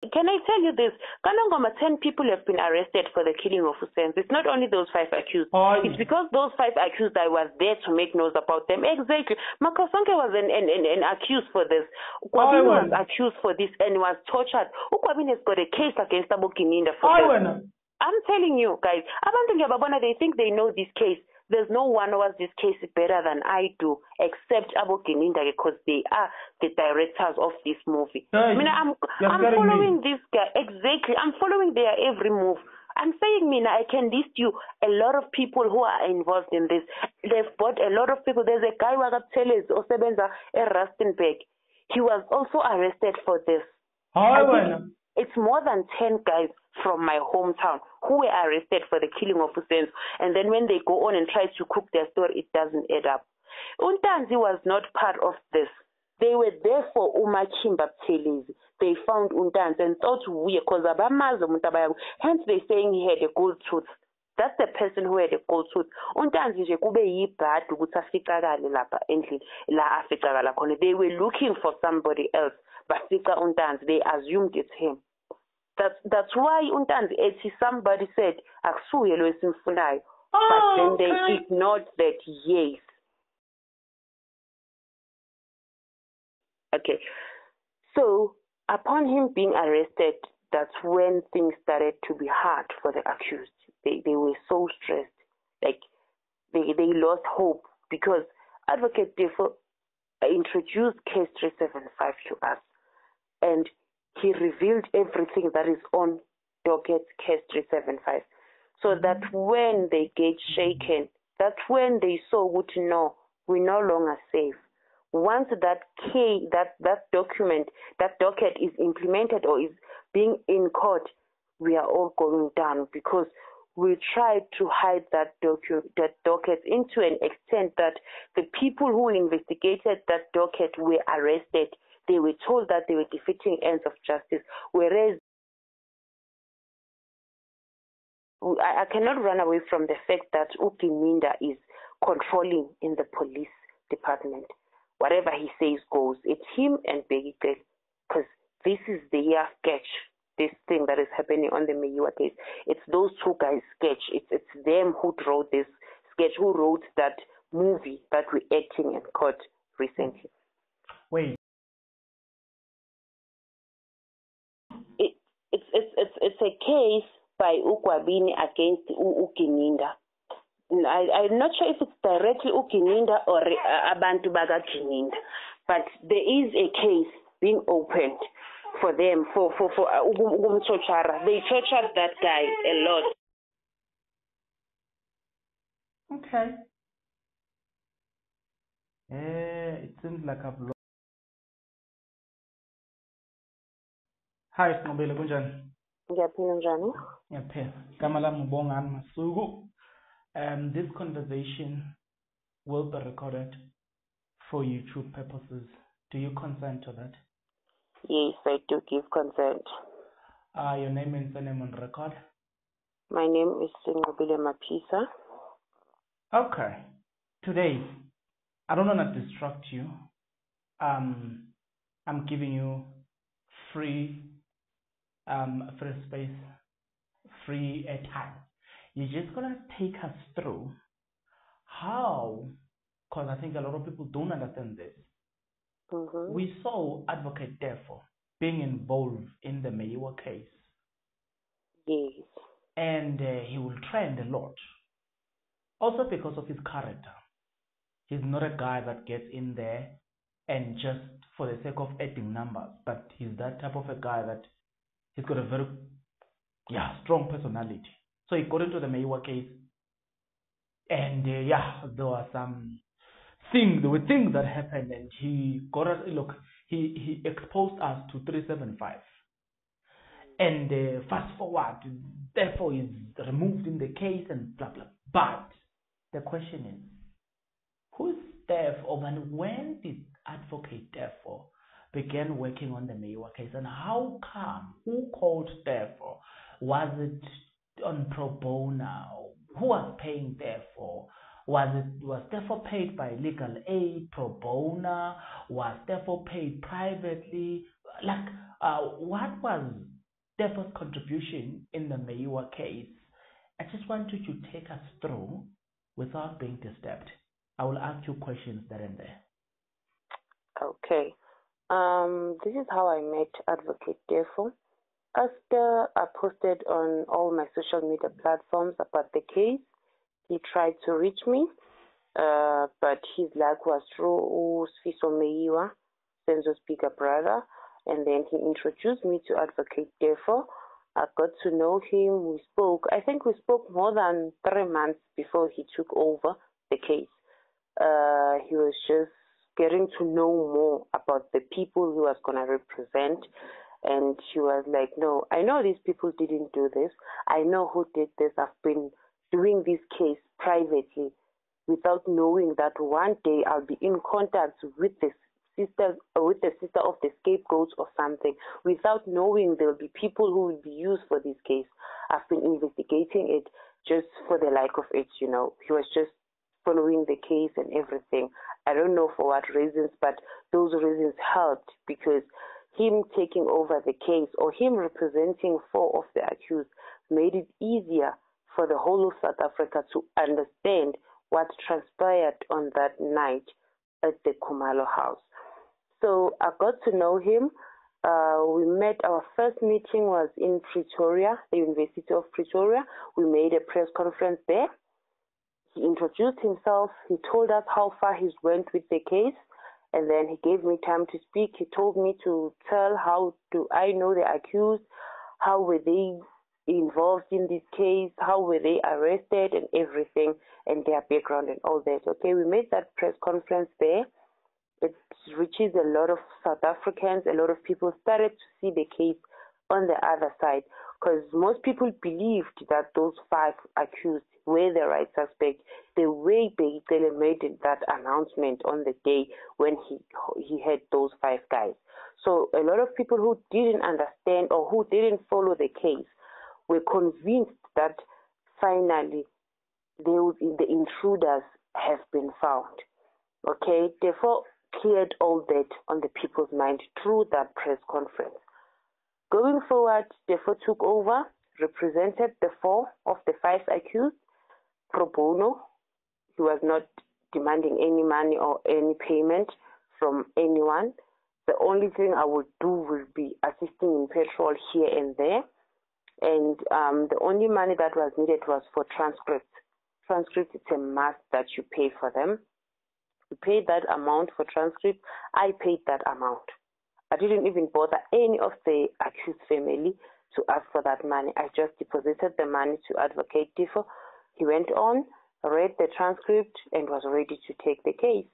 Can I tell you this? Kanangoma, 10 people have been arrested for the killing of Hussein. It's not only those five accused. Aye. It's because those five accused I was there to make noise about them. Exactly. Makosonke was an, an, an, an accused for this. Kwabini was accused for this and was tortured. Ukwabini has got a case against Abu for this. I'm telling you guys, abantu ngiyababona they think they know this case. There's no one who has this case better than I do, except Abu Gininda because they are the directors of this movie. I mean, I'm I'm scaring me. following this guy exactly. I'm following their every move. I'm saying, Mina, I can list you a lot of people who are involved in this. They've bought a lot of people. There's a guy Wagateles Osebenza Rustenburg. He was also arrested for this. hayi I think wena it's more than 10 guys from my hometown who were arrested for the killing of Hussein. And then when they go on and try to cook their story, it doesn't add up. Untanzi was not part of this. They were there for uMachimba Buthelezi. They found Untanzi and thought we, because abamazi umuntu abayaku. Hence they saying he had a gold tooth. That's the person who had a gold tooth. Untanzi nje kube yibhadi ukuthi la. They were looking for somebody else. but Bafica Untanzi. They assumed it's him. That's that's why Untanzi ethi somebody said akusuye lo esimfunayo. But Oh, then they okay. ignored that yes. Okay. So upon him being arrested, that's when things started to be hard for the accused. They they were so stressed. Like they they lost hope because Advocate Teffo introduced case three seven five to us and he revealed everything that is on docket case 375 so mm-hmm. that when they get shaken that's when they saw what no we're no longer safe. Once that key that that document that docket is implemented or is being in court we are all going down because we tried to hide that docu- that docket into an extent that the people who investigated that docket were arrested. They were told that they were defeating ends of justice, whereas I, cannot run away from the fact that Ugininda is controlling in the police department. Whatever he says goes. It's him and Beggy because this is their sketch. This thing that is happening on the Meyiwa case. It's those two guys' sketch. It's it's them who wrote this sketch, who wrote that movie that we're acting in court recently. wait a case by Ukwabini against Ugininda. I, I'm not sure if it's directly Ugininda or uh, Abantu Bagagininda, but there is a case being opened for them for for for uh, Ugum Ugum Chochara. They tortured that guy a lot. okay eh it seems like I've lost hi sinqobele kunjani Ngiyaphila njani? ngiyaphela igama lami ngibongani masuku um this conversation will be recorded for youtube purposes do you consent to that Yes, I do give consent. uh your name and surname on record My name is Sinqobile Maphisa. Okay. Today, I don't want to distract you. Um, I'm giving you free, um, free space, free airtime. You're just gonna take us through how, because I think a lot of people don't understand this. Mm-hmm. We saw Advocate Teffo being involved in the Meyiwa case, Yes. and uh, he will trend a lot. Also because of his character. He's not a guy that gets in there and just for the sake of adding numbers, but he's that type of a guy that he's got a very yeah strong personality. So he got into the Meyiwa case, and uh, yeah, there were some things, there were things that happened, and he got us. Look, he he exposed us to three seven five. And uh, fast forward, Teffo he's removed in the case and blah blah. But the question is, who's Teffo, and when did Advocate Teffo begin working on the Meyiwa case, and how come? Who called Teffo? Was it on pro bono? Who was paying Teffo? Was it was Teffo paid by legal aid pro bono? Was Teffo paid privately? Like, uh, what was Teffo's contribution in the Meyiwa case, I just want you to take us through without being disturbed. I will ask you questions there and there. Okay. Um, this is how I met Advocate Teffo. After I posted on all my social media platforms about the case, he tried to reach me, uh, but his luck was through Sfiso Meyiwa, Senzo's bigger brother, and then he introduced me to Advocate Teffo. I got to know him. We spoke. I think we spoke more than three months before he took over the case. Uh, he was just getting to know more about the people he was going to represent. And she was like, No, I know these people didn't do this. I know who did this. I've been doing this case privately without knowing that one day I'll be in contact with this sister with the sister of the scapegoats or something without knowing there'll be people who will be used for this case. I've been investigating it just for the like of it, you know. He was just following the case and everything. I don't know for what reasons, but those reasons helped because him taking over the case or him representing four of the accused made it easier for the whole of South Africa to understand what transpired on that night at the Khumalo house. So I got to know him. Uh, we met, our first meeting was in Pretoria, the University of Pretoria. We made a press conference there. He introduced himself. He told us how far he's went with the case. And then he gave me time to speak. He told me to tell how do I know the accused, how were they involved in this case, how were they arrested and everything, and their background and all that. Okay, we made that press conference there it reaches a lot of South Africans, a lot of people started to see the case on the other side because most people believed that those five accused were the right suspect the way Bheki Cele made that announcement on the day when he he had those five guys. So a lot of people who didn't understand or who didn't follow the case were convinced that finally those the intruders have been found. Okay, Teffo cleared all that on the people's mind through that press conference. Going forward, Teffo took over, represented the four of the five accused pro bono. He was not demanding any money or any payment from anyone. The only thing I would do would be assisting in petrol here and there. And um, the only money that was needed was for transcripts. Transcripts, it's a must that you pay for them. You paid that amount for transcripts. I paid that amount. I didn't even bother any of the accused family to ask for that money. I just deposited the money to Advocate Teffo. He went on, read the transcript, and was ready to take the case.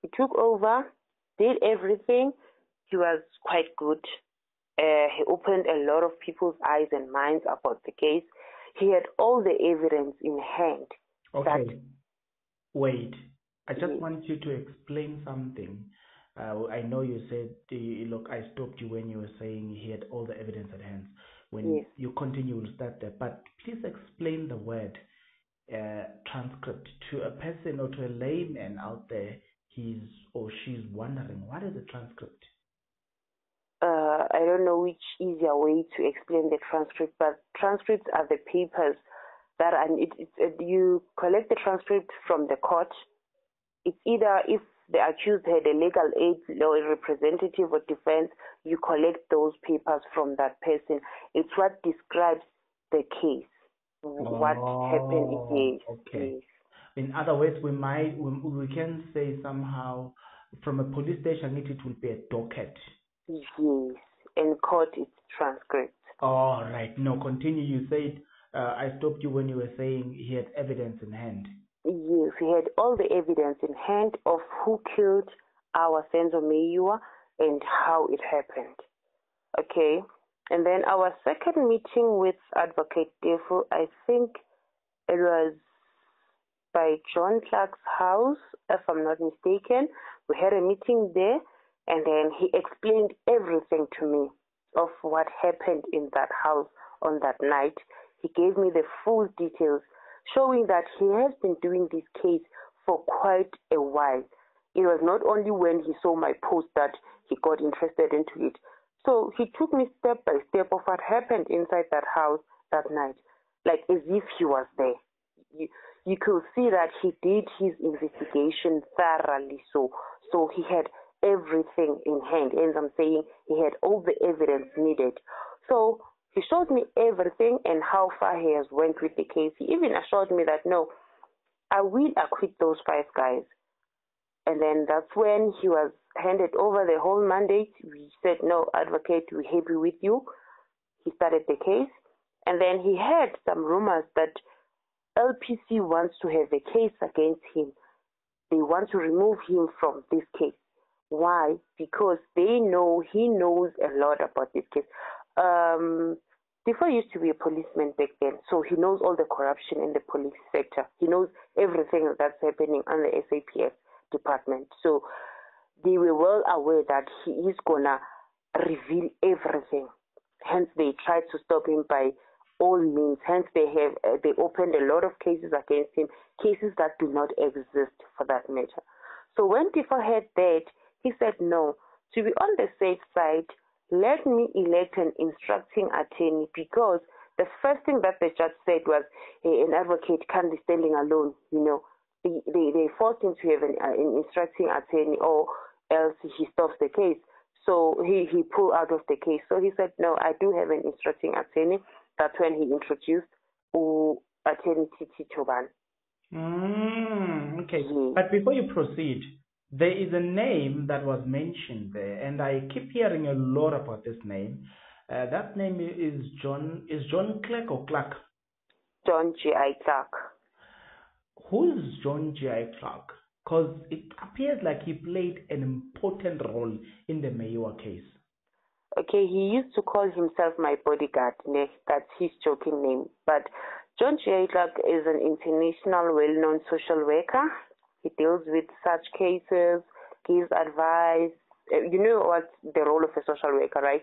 He took over, did everything. He was quite good. Uh, he opened a lot of people's eyes and minds about the case. He had all the evidence in hand. Okay. That, Wait. I just mm. want you to explain something. Uh, I know you said, look, I stopped you when you were saying he had all the evidence at hand. When yes. you continue, we'll start there. But please explain the word transcript to a person or to a layman out there. He's or she's wondering what is a transcript. Uh, I don't know which easier way to explain the transcript, but transcripts are the papers that and it, it, you collect the transcript from the court it's either if the accused had a legal aid or a representative or defense, you collect those papers from that person. It's what describes the case, what oh, happened. Yes, okay. Yes. In other words, we might we, we can say somehow from a police station it, it will be a docket. Yes, in court it's transcript. All right. No, continue. You said uh, I stopped you when you were saying he had evidence in hand. Yes, we had all the evidence in hand of who killed our Senzo Meyiwa and how it happened. Okay, and then our second meeting with Advocate Teffo, I think it was by John Clark's house, if I'm not mistaken. We had a meeting there, and then he explained everything to me of what happened in that house on that night. He gave me the full details showing that he has been doing this case for quite a while. It was not only when he saw my post that he got interested into it. So he took me step by step of what happened inside that house that night, like as if he was there. You, you could see that he did his investigation thoroughly. So, so he had everything in hand. And I'm saying he had all the evidence needed. So he showed me everything and how far he has went with the case. He even assured me that no, I will acquit those five guys. And then that's when he was handed over the whole mandate. We said, no, advocate, we're happy with you. He started the case. And then he heard some rumors that LPC wants to have a case against him. They want to remove him from this case. Why? Because they know he knows a lot about this case. Um, used to be a policeman back then, so he knows all the corruption in the police sector. He knows everything that's happening on the SAPS department. So they were well aware that he is gonna reveal everything. Hence, they tried to stop him by all means. Hence, they have uh, they opened a lot of cases against him, cases that do not exist for that matter. So when people heard that, he said, "No, to be on the safe side, let me elect an instructing attorney because." The first thing that the judge said was, hey, an advocate can't be standing alone, you know they, they, forced him to have an, uh, an instructing attorney or else he stops the case. So he, he pulled out of the case. So he said, no, I do have an instructing attorney. That's when he introduced U attorney Titi Choban. Mm, okay. Yes. But before you proceed, there is a name that was mentioned there, and I keep hearing a lot about this name. Uh, that name is John. Is John Clark or Clark? John G. I. Clark. Who's John G. I. Clark? Because it appears like he played an important role in the Meyiwa case. Okay, he used to call himself my bodyguard. That's his joking name. But John G. I. Clark is an international well-known social worker. He deals with such cases, gives advice. Uh, you know what the role of a social worker, right?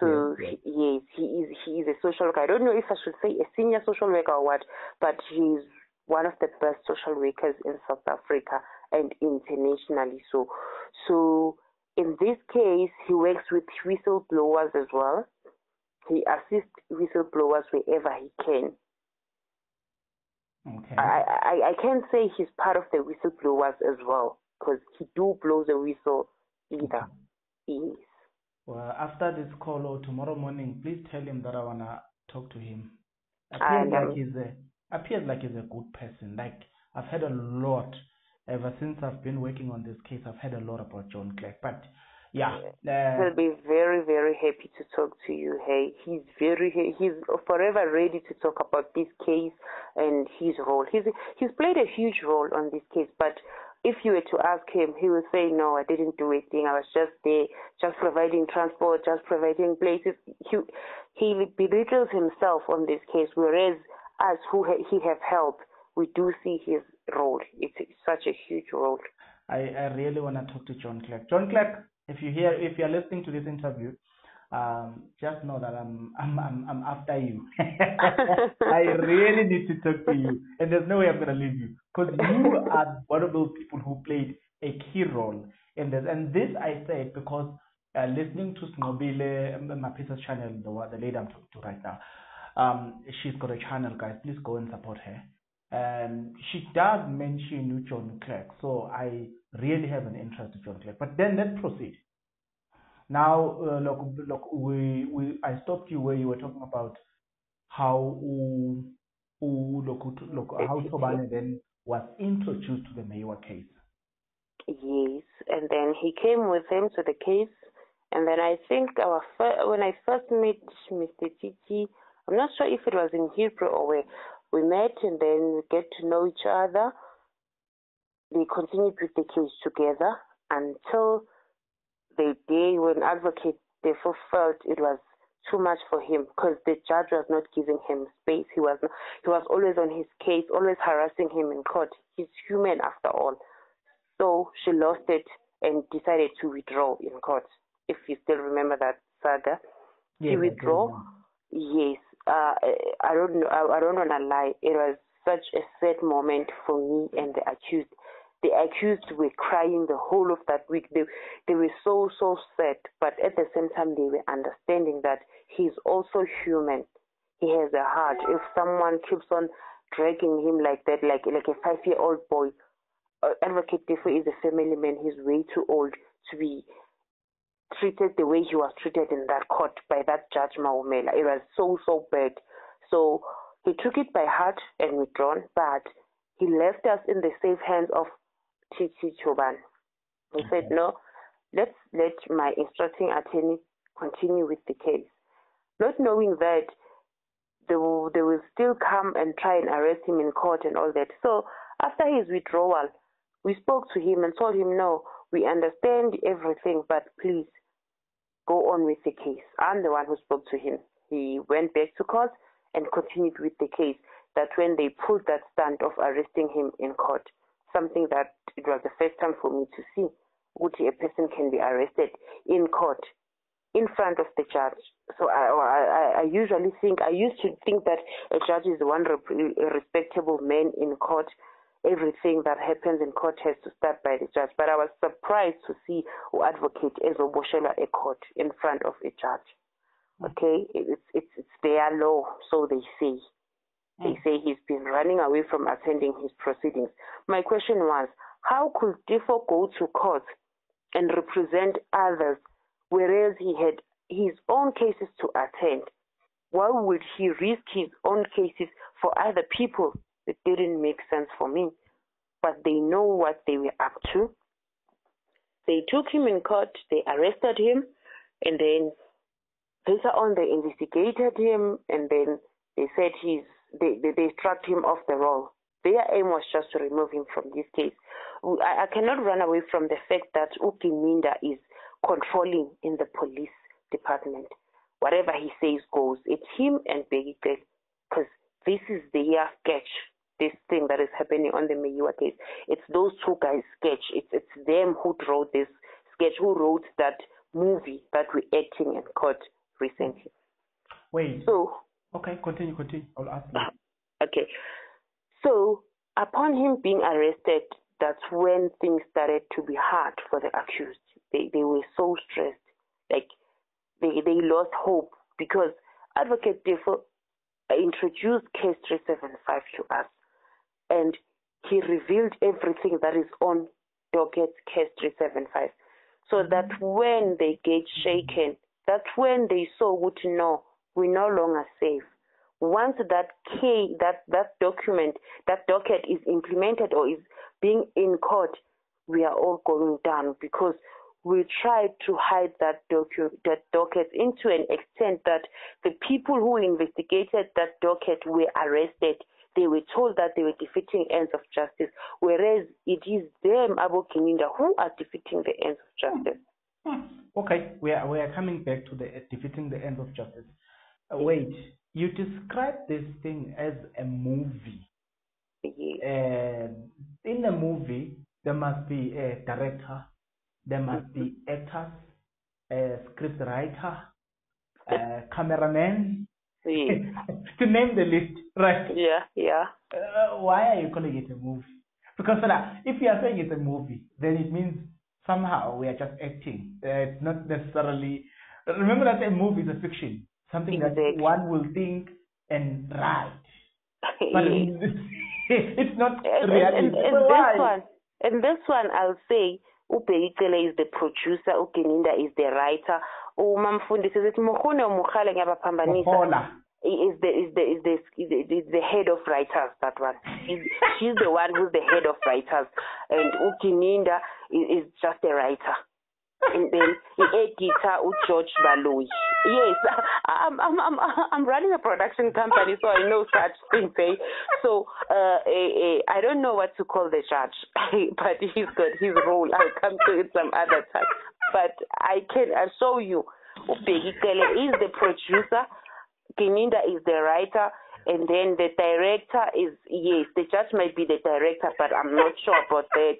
So yes, yes. He, yes, he is he is a social worker. I don't know if I should say a senior social worker or what, but he's one of the best social workers in South Africa and internationally. So, so in this case, he works with whistleblowers as well. He assists whistleblowers wherever he can. Okay. I, I, I can't say he's part of the whistleblowers as well because he do blow the whistle either. Yes. Well, after this call or tomorrow morning, please tell him that I wanna talk to him. I feel like he's a appears like he's a good person. Like I've had a lot ever since I've been working on this case. I've had a lot about John Clark, but yeah, uh, he'll be very very happy to talk to you. Hey, he's very he's forever ready to talk about this case and his role. He's he's played a huge role on this case, but if you were to ask him, he will say, "No, I didn't do anything. I was just there, just providing transport, just providing places." He he belittles himself on this case, whereas us who ha- he have helped, we do see his role. It's such a huge role. I, I really want to talk to John Clark. John Clark, if you hear, if you're listening to this interview, um, just know that I'm I'm I'm, I'm after you. I really need to talk to you, and there's no way I'm gonna leave you because you are one of those people who played a key role in this. And this I say because uh, listening to Sinqobile, um, Maphisa's channel, the the lady I'm talking to right now, um, she's got a channel, guys. Please go and support her. And she does mention John Clark, so I really have an interest in John Clark. But then let's proceed. Now, uh, look, look, we, we, I stopped you where you were talking about how u, u, look, look, how Tobane then was introduced to the Meyiwa case. Yes, and then he came with him to the case, and then I think our fir- when I first met Mr. Titi, I'm not sure if it was in Hebrew or where we met and then we get to know each other. They continued with the case together until the day when Advocate Teffo felt it was too much for him because the judge was not giving him space. He was he was always on his case, always harassing him in court. He's human after all. So she lost it and decided to withdraw in court. If you still remember that saga, yes, he withdrew. Yes, uh, I don't know, I, don't want to lie. It was such a sad moment for me and the accused. the accused were crying the whole of that week. They, they were so, so sad, but at the same time, they were understanding that he's also human. He has a heart. If someone keeps on dragging him like that, like like a five-year-old boy, uh, Advocate Teffo is a family man. He's way too old to be treated the way he was treated in that court by that judge Maumela. It was so so bad. So he took it by heart and withdrawn, but he left us in the safe hands of Titi Choban. He said, no, let's let my instructing attorney continue with the case. Not knowing that they will, they will still come and try and arrest him in court and all that. So after his withdrawal, we spoke to him and told him, no, we understand everything, but please go on with the case. I'm the one who spoke to him. He went back to court and continued with the case. That when they pulled that stunt of arresting him in court, something that it was the first time for me to see, which a person can be arrested in court in front of the judge. So I, I, I usually think, I used to think that a judge is one respectable man in court. Everything that happens in court has to start by the judge. But I was surprised to see who advocate as Oboshela a court in front of a judge. Okay, it's it's it's their law, so they say. They mm. say he's been running away from attending his proceedings. My question was, how could Teffo go to court and represent others, whereas he had his own cases to attend? Why would he risk his own cases for other people? It didn't make sense for me. But they know what they were up to. They took him in court, they arrested him, and then later on they investigated him, and then they said he's they, they, they struck him off the roll. Their aim was just to remove him from this case. I, I cannot run away from the fact that Ugininda is controlling in the police department. Whatever he says goes. It's him and Bheki Cele because this is their sketch. This thing that is happening on the Meyiwa case. It's those two guys' sketch. It's it's them who wrote this sketch, who wrote that movie that we're acting in court recently. Wait. So Okay, continue, continue. I'll ask you. Okay. So, upon him being arrested, that's when things started to be hard for the accused. They, they were so stressed. Like, they, they lost hope because Advocate Teffo introduced case 375 to us and he revealed everything that is on docket case 375 so that mm-hmm. when they get shaken that's when they saw what to know we're no longer safe. Once that key, that, that document, that docket is implemented or is being in court, we are all going down because we tried to hide that, docu- that docket into an extent that the people who investigated that docket were arrested. They were told that they were defeating ends of justice, whereas it is them, Abu Gininda, who are defeating the ends of justice. Hmm. Okay, we are, we are coming back to the uh, defeating the ends of justice. Uh, wait, you describe this thing as a movie. Uh, in a movie, there must be a director, there must be mm-hmm. actors, a script writer, a cameraman, to name the list, right? Yeah, yeah. Uh, why are you calling it a movie? Because uh, if you are saying it's a movie, then it means somehow we are just acting. Uh, it's not necessarily. Remember that a movie is a fiction something exactly. that one will think and write. But it's not and, reality. And, and, and this one, and this one, I'll say, ubhekicele is the producer, uGininda is the writer. Uma mfundisi sithi muhune umukhale ngiyabaphambanisa. Is the is the is the is the head of writers that one. She's, she's the one who's the head of writers, and Ugininda is, is just a writer and then i-editor uGeorge Baloyi. Yes, I'm, I'm, I'm, I'm running a production company, so I know such things. Eh? So uh, eh, eh, I don't know what to call the judge, but he's got his role. I'll come to it some other time. But I can assure you, Ubheki is the producer, Gininda is the writer, and then the director is, yes, the judge might be the director, but I'm not sure about that.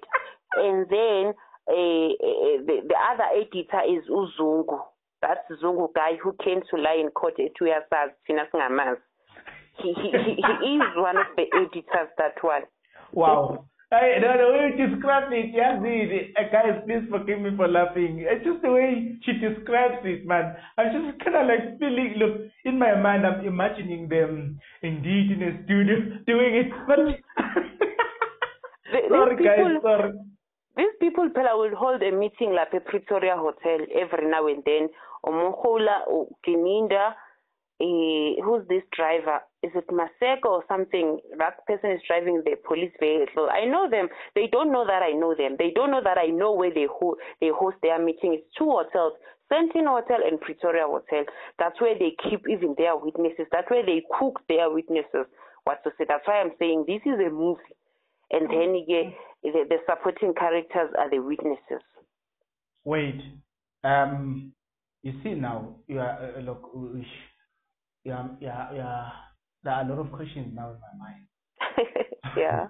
And then uh, the, the other editor is Uzungu. That's Zungu guy who came to lie in court at two years Thina He, he, he, he is one of the editors, that one. Wow. I, way you described it, uh, guys, please forgive me for laughing. It's just the way she describes it, man. I'm just kind of like feeling, look, in my mind, I'm imagining them indeed in a studio doing it. But sorry, people, guys, sorry. These people Pella will hold a meeting like a Pretoria hotel every now and then. Omohola, Gininda, uh, who's this driver? Is it Maseko or something? That person is driving the police vehicle. I know them. They don't know that I know them. They don't know that I know where they ho- they host their meeting. It's two hotels, Sentinel Hotel and Pretoria Hotel. That's where they keep even their witnesses. That's where they cook their witnesses. What to say? That's why I'm saying this is a movie. And then again, the, the supporting characters are the witnesses. Wait, um, you see now, you are uh, look, yeah, yeah, yeah. There are a lot of questions now in my mind. yeah.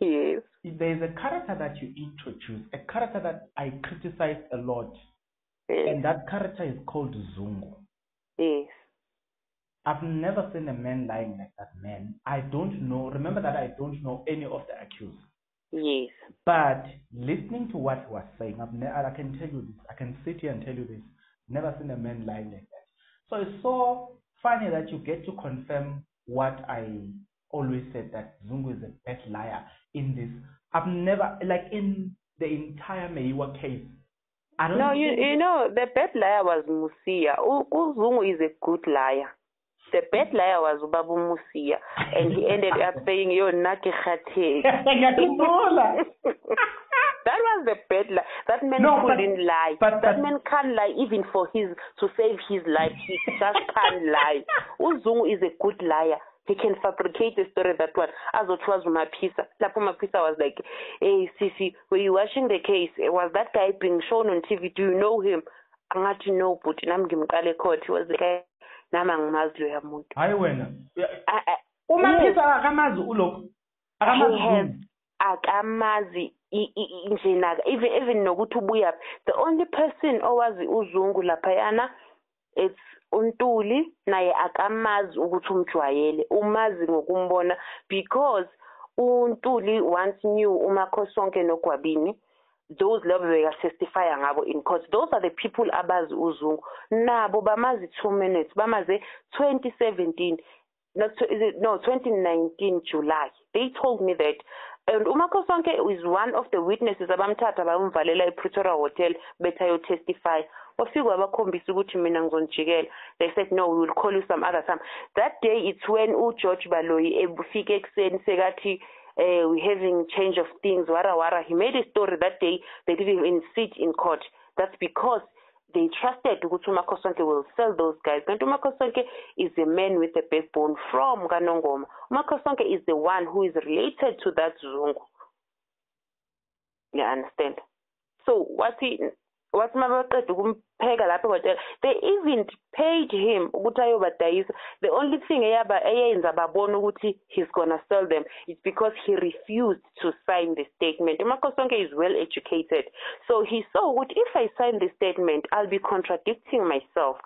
Yes. There is a character that you introduce, a character that I criticize a lot, Yes. and that character is called Zungu. yes. I've never seen a man lying like that man. I don't know. Remember that I don't know any of the accused. Yes. But listening to what he was saying, I've ne- I can tell you this. I can sit here and tell you this. Never seen a man lying like that. So it's so funny that you get to confirm what I always said that Zungu is the best liar in this. I've never, like in the entire Meyiwa case, I don't No, you you know the bad liar was Musia. U- Uzungu is a good liar. The bad liar was Ubabu Musia, and he ended up saying, "Yo, naki khathe." Ngiyakhumbula. That was the bad lie. That man No, but- couldn't lie. but- that but- man can't lie even for his to save his life. He just can't lie. Uzungu is a good liar. He can fabricate a story that one. As it was Mapisa. Lapho Mapisa was like, Hey Sisi, were you watching the case? Was that guy being shown on TV? Do you know him? Angathi no, but nami ngimqale court. He was like, nami angimazi loya muntu. hayi wena I- I- umaphisa akamazi ulokhu akamazi he has Zungu. akamazi i- i- i- nje naka even even nokuthi ubuyaphi the only person owazi uzungu laphayana it's untuli naye akamazi ukuthi umjwayele umazi ngokumbona because untuli once knew umakhosonke nogwabini those labo bekatestifya ngabo in court those are the people abazi uzungu. Nabo bamazi two minutes bamaze 2017 no, tw- is it, no 2019 July. They told me that and umakhosonke is one of the witnesses abamthatha bamvalela ePretoria hotel bethi ayotestify. Wafika wabakhombisa ukuthi mina ngizonijikela. They said no we will call you some other time. That day it's when ugeorge baloyi efike ekuseni sekathi uh, we having change of things wara wara. He made a story that day they didn't even sit in court. That's because they trusted ukuthi will sell those guys. Kanti is a man with a backbone from kanongoma. Umakhosonke is the one who is related to that zungu. You understand? So wathi wathi mabaqeda ukumpheka lapha ehotel they even paid him ukuthi ayobadayisa. The only thing eyenza babona ukuthi he's gonna sell them is because he refused to sign the statement. Umakhosonke is well educated. So he saw ukuthi if i sign the statement i'll be contradicting myself.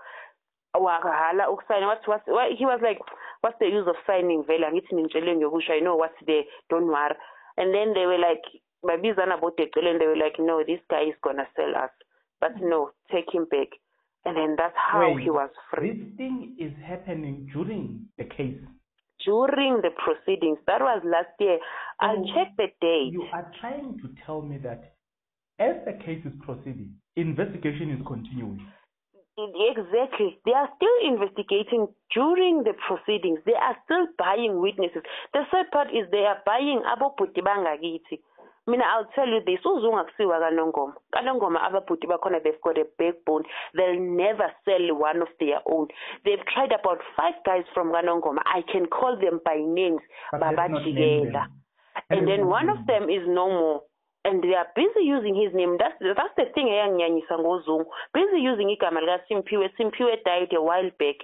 Ukusayina wathi he was like what's the use of signing vele? Angithi nintshele ngiyokusho i know what's there don't worry. And then they were like babizana both eceleni they were like no this guy is gonna sell us but no take him back and then that's how Wait, he was free This thing is happening during the case. during the proceedings that was last year i'll So oh, check the date You are trying to tell me that as the case is proceeding, investigation is continuing. Exactly. They are still investigating during the proceedings. They are still buying witnesses. The sad part is they are buying abobhuti bangakithi. Mina, I'll tell you this. Uzungu akusiwa kanongoma. Kanongoma ababhuti bakhona, they've got a backbone. They'll never sell one of their own. They've tried about five guys from Kanongoma. I can call them by names. But let's Baba not name Jigela. them. And then one of them is no more. And they are busy using his name. That's that's the thing eyanginyanyisa ngozungu. Busy using igama lika Simpiwe. Simpiwe died a while back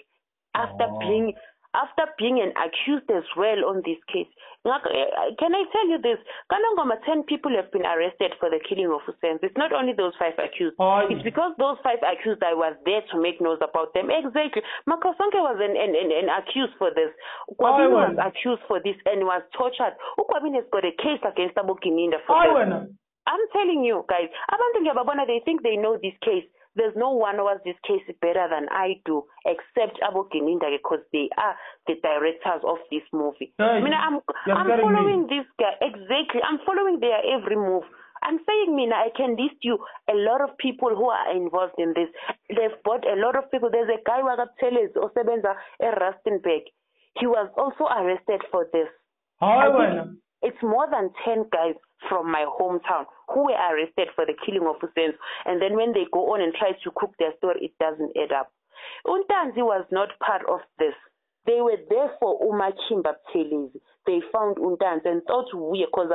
after Oh. being after being an accused as well on this case. Eh, can I tell you this? Kanangoma, 10 people have been arrested for the killing of Hussein. It's not only those five accused. Oh, it's because those five accused I was there to make noise about them. Exactly. Makosonke was an, an, an, an accused for this. Kwabini oh, was accused for this and was tortured. Ukwabini has got a case against Abu for oh, this. I'm telling you guys, abantu ngiyababona they think they know this case. There's no one who has this case better than I do, except Abu Gininda because they are the directors of this movie. I mean, I'm, I'm following me. this guy exactly. I'm following their every move. I'm saying, Mina, I can list you a lot of people who are involved in this. They've bought a lot of people. There's a guy Wagateles Osebenza Rustenburg. He was also arrested for this. How it's more than 10 guys from my hometown who were arrested for the killing of Hussein. And then when they go on and try to cook their story, it doesn't add up. Untanzi was not part of this. They were there for Umakimba Buthelezi. They found Untanzi and thought we, because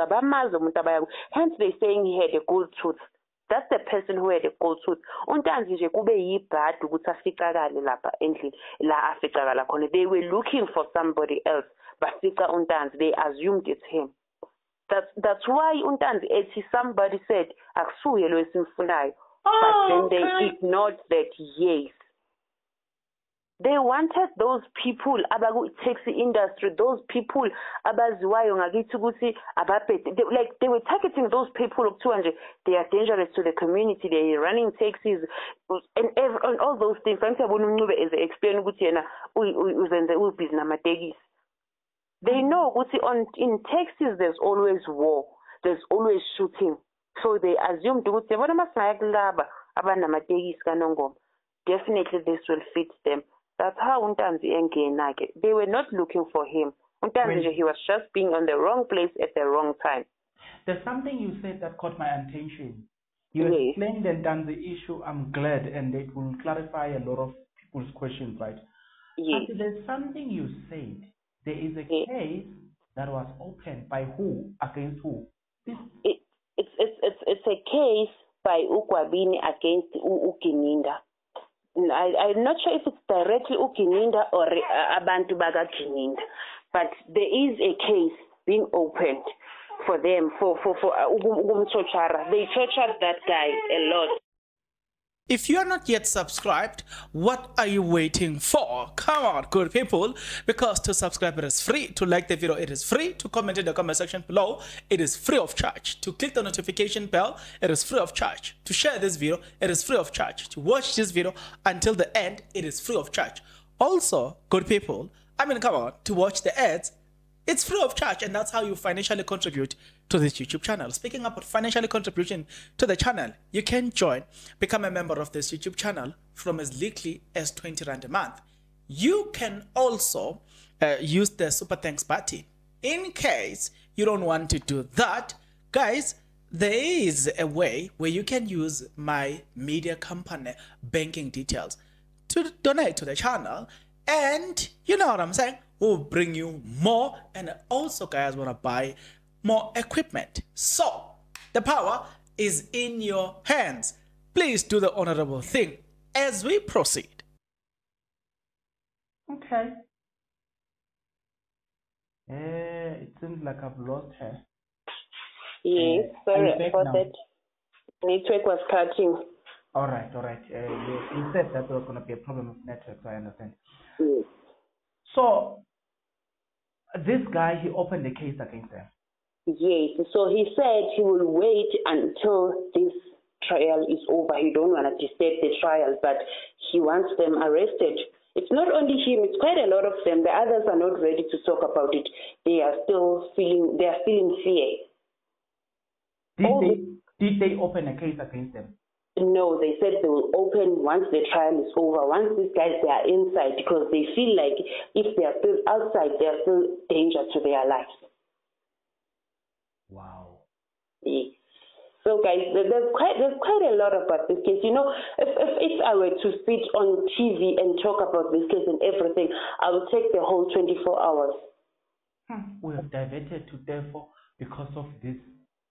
hence they saying he had a gold tooth. That's the person who had a gold tooth. Untanzi nje kube yibhadi la. They were looking for somebody else. but Bafika Untanzi. They assumed it's him. That's that's why Untanzi ethi somebody said akusuye lo esimfunayo. Oh, but then they ignored that yes. They wanted those people abaku-taxi industry, those people abaziwayo ngakithi ukuthi ababhede. Like they were targeting those people okuthiwa nje they are dangerous to the community, they are running taxis and, every, and all those things. Fanele siyabona uNcube eze explain ukuthi yena uzenze ubhizi namatekisi. They know ukuthi on in Texas there's always war, there's always shooting. So they assumed ukuthi yabona masingaya kulaba abanamatekisi kanongoma definitely this will fit them. That's how Untanzi engena ke. They were not looking for him. Untanzi he was just being on the wrong place at the wrong time. There's something you said that caught my attention. You yes. explained the issue. I'm glad, and it will clarify a lot of people's questions, right? Yes. But there's something you said there is a case that was opened by who against who? It, it's, it's, it's, it's a case by Ukwabini against U Ugininda. I, I'm not sure if it's directly Ugininda or uh, Abantu Baga Gininda, but there is a case being opened for them, for, for, for uh, They tortured that guy a lot. If you are not yet subscribed, what are you waiting for? Come on, good people. Because to subscribe, it is free. To like the video, it is free. To comment in the comment section below, it is free of charge. To click the notification bell, it is free of charge. To share this video, it is free of charge. To watch this video until the end, it is free of charge. Also, good people, I mean, come on, to watch the ads, it's free of charge, and that's how you financially contribute to this YouTube channel. Speaking about financially contribution to the channel, you can join, become a member of this YouTube channel from as little as 20 Rand a month. You can also uh, use the Super Thanks button. In case you don't want to do that, guys, there is a way where you can use my media company banking details to donate to the channel. And you know what I'm saying? we'll bring you more and also guys want to buy more equipment. So the power is in your hands. Please do the honorable thing as we proceed. Okay. Uh, it seems like I've lost her. Yes, uh, sorry about that. Network was cutting. All right, all right. Uh, you, you said that there was going to be a problem with network, so I understand. Yes. So this guy, he opened a case against them. Yes. So he said he will wait until this trial is over. He don't want to disturb the trial, but he wants them arrested. It's not only him; it's quite a lot of them. The others are not ready to talk about it. They are still feeling. They are still in fear. Did they? Did they open a case against them? No, they said they will open once the trial is over. Once these guys they are inside, because they feel like if they are still outside, they are still danger to their lives. Wow. Yeah. So guys, there's quite there's quite a lot about this case. You know, if if, if I were to sit on TV and talk about this case and everything, I would take the whole 24 hours. Hmm. We have diverted to Teffo because of this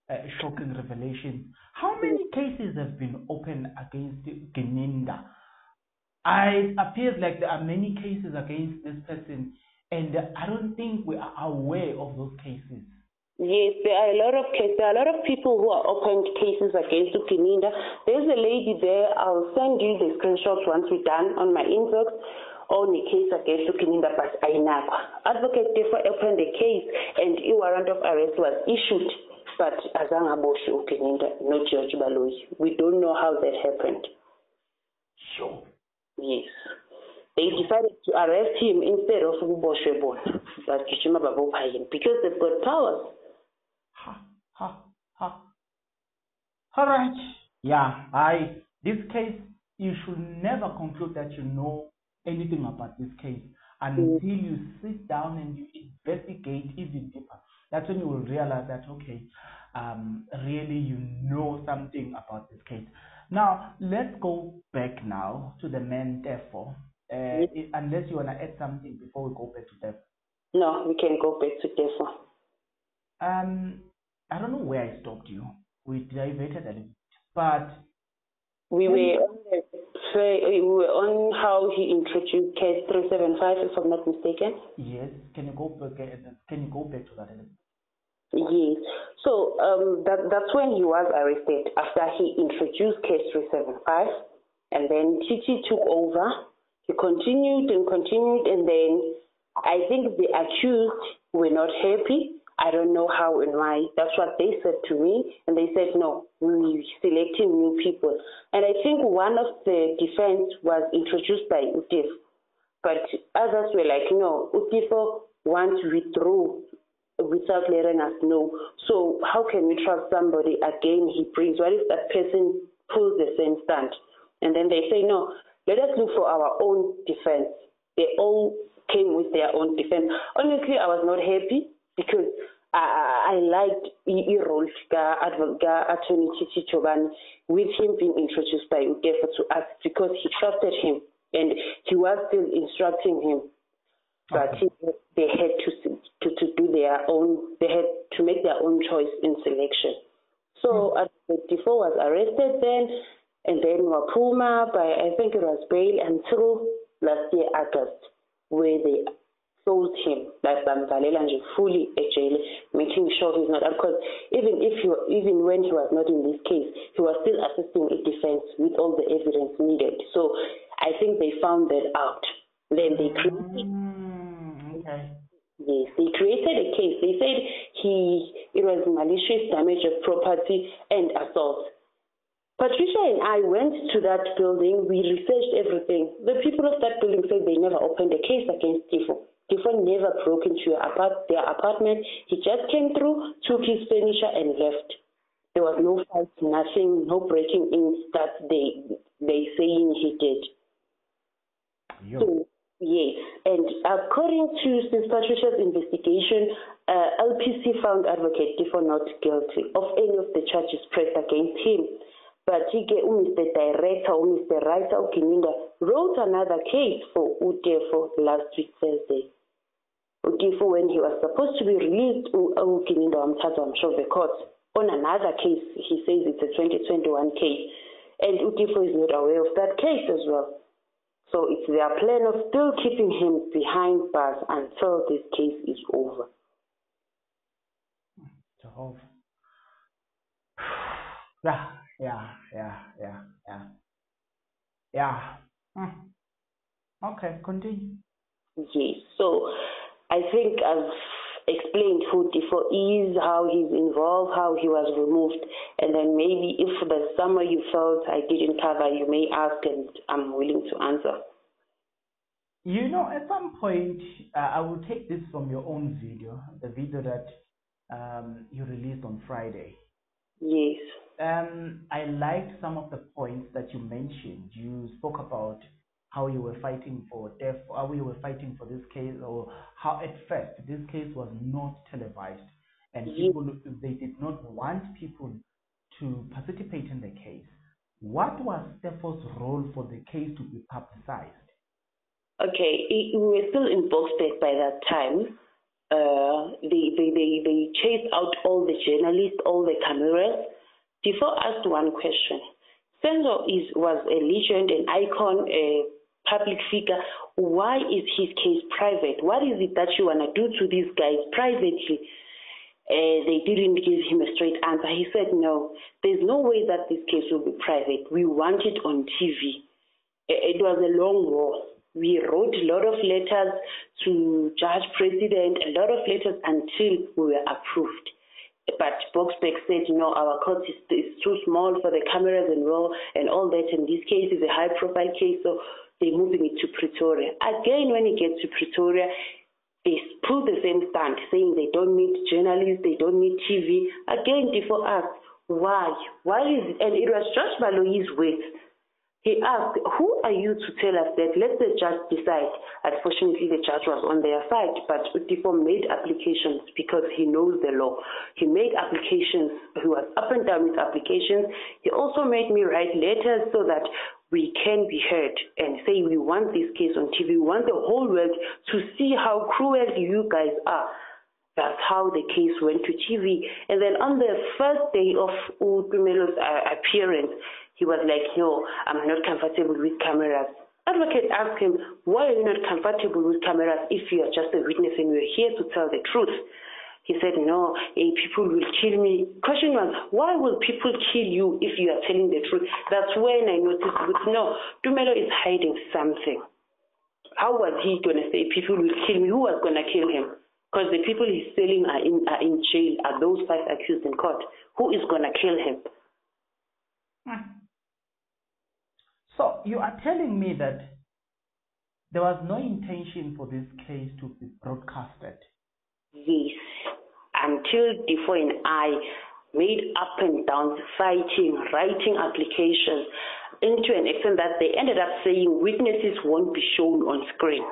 uh, shocking revelation. How many cases have been opened against Gininda? I, it appears like there are many cases against this person And I don't think we are aware of those cases. Yes, there are a lot of cases. There are a lot of people who are opened cases against Ugininda. There's a lady there. I'll send you the screenshots once we're done on my inbox on a case against Ugininda, but ayinakwa. Advocate Teffo opened the case and a warrant of arrest was issued, but azangaboshi Ugininda, not George Baloyi. We don't know how that happened. Sure. Yes. They decided to arrest him instead of Uboshwe bona, but Gishima Babophayin, because they've got powers. Ha, ha, ha. All right. Yeah, I, this case, you should never conclude that you know anything about this case until you sit down and you investigate even deeper. That's when you will realize that, okay, um, really you know something about this case. Now, let's go back now to the man, therefore, uh, yes. unless you want to add something before we go back to Teffo. No, we can go back to Teffo. Um, I don't know where I stopped you. We diverted a little bit, but we were on the we were on how he introduced case three seven five, if I'm not mistaken. Yes. Can you go back? Can you go back to that? Yes. So um, that that's when he was arrested after he introduced case 375, and then Titi took over. He continued and continued, and then I think the accused were not happy. I don't know how and why. That's what they said to me, and they said no, we're selecting new people. And I think one of the defense was introduced by Utif, but others were like, no, uTeffo once withdrew without letting us know. So how can we trust somebody again he brings? What if that person pulls the same stunt? And then they say, no, let us look for our own defense. They all came with their own defense. Honestly, I was not happy because I, I liked i-role ka attorney Jobane with him being introduced by Ugefa to us because he trusted him and he was still instructing him. But okay. he, they had to to, to do their own, they had to make their own choice in selection. So mm. was arrested then, and then Wapuma by, I think it was bail until last year, August, where they sold him, like Bamvalela nje fully jail, making sure he's not, because even if he, even when he was not in this case, he was still assisting a defense with all the evidence needed. So I think they found that out. Then they created. Mm, okay Yes, they created a case. They said he it was malicious damage of property and assault. Patricia and I went to that building. We researched everything. The people of that building said they never opened a case against Teffo. Teffo never broke into apart- their apartment. He just came through, took his furniture, and left. There was no fight, nothing, no breaking in that they they saying he did. So Yes, and according to St. Patricia's investigation, uh, LPC found Advocate Teffo not guilty of any of the charges pressed against him. But he gave Mr. Director, Mr. Writer uGininda, wrote another case for uTeffo last week Thursday. uTeffo, when he was supposed to be released, uGininda Wamtata the Court, on another case, he says it's a 2021 case. And uTeffo is not aware of that case as well. So it's their plan of still keeping him behind bars until this case is over. Yeah, yeah, yeah, yeah, yeah. Yeah. Hmm. Okay, continue. Yes. So I think I've explained who Teffo is, how he's involved, how he was removed, and then maybe if there's somewhere you felt I didn't cover, you may ask, and I'm willing to answer. You know, at some point, uh, I will take this from your own video, the video that um, you released on Friday. Yes. Um, I liked some of the points that you mentioned. You spoke about how you were fighting for death, how you were fighting for this case, or how at first this case was not televised, and people they did not want people to participate in the case. What was Teffo's role for the case to be publicized? Okay, we were still in Boksburg by that time. Uh, they, they, they, they chased out all the journalists, all the cameras. Before asked one question. Senzo is was a legend, an icon, a public figure, why is his case private? What is it that you want to do to these guys privately? Uh, they didn't give him a straight answer. He said, no, there's no way that this case will be private. We want it on TV. It was a long war. We wrote a lot of letters to Judge President, a lot of letters until we were approved. But Boksburg said, you know, our court is, is too small for the cameras and all, and all that. And this case is a high profile case, so they're moving it to Pretoria. Again, when it gets to Pretoria, they pull the same stand, saying they don't need journalists, they don't need TV. Again, before us, why? Why is it? And it was Judge Baloyi's words he asked, Who are you to tell us that? Let the judge decide. Unfortunately, the judge was on their side, but uTeffo made applications because he knows the law. He made applications, he was up and down with applications. He also made me write letters so that we can be heard and say we want this case on TV. We want the whole world to see how cruel you guys are. That's how the case went to TV. And then on the first day of Utumelo's uh, appearance, he was like, yo, I'm not comfortable with cameras. Advocate asked him, why are you not comfortable with cameras if you are just a witness and you're here to tell the truth? He said, no, eh, people will kill me. Question was, why will people kill you if you are telling the truth? That's when I noticed, no, Tumelo is hiding something. How was he going to say people will kill me? Who was going to kill him? Because the people he's selling are in, are in jail, are those five accused in court. Who is going to kill him? Hmm. So you are telling me that there was no intention for this case to be broadcasted? Yes. Until Teffo and I made up and down fighting, writing applications into an extent that they ended up saying witnesses won't be shown on screen.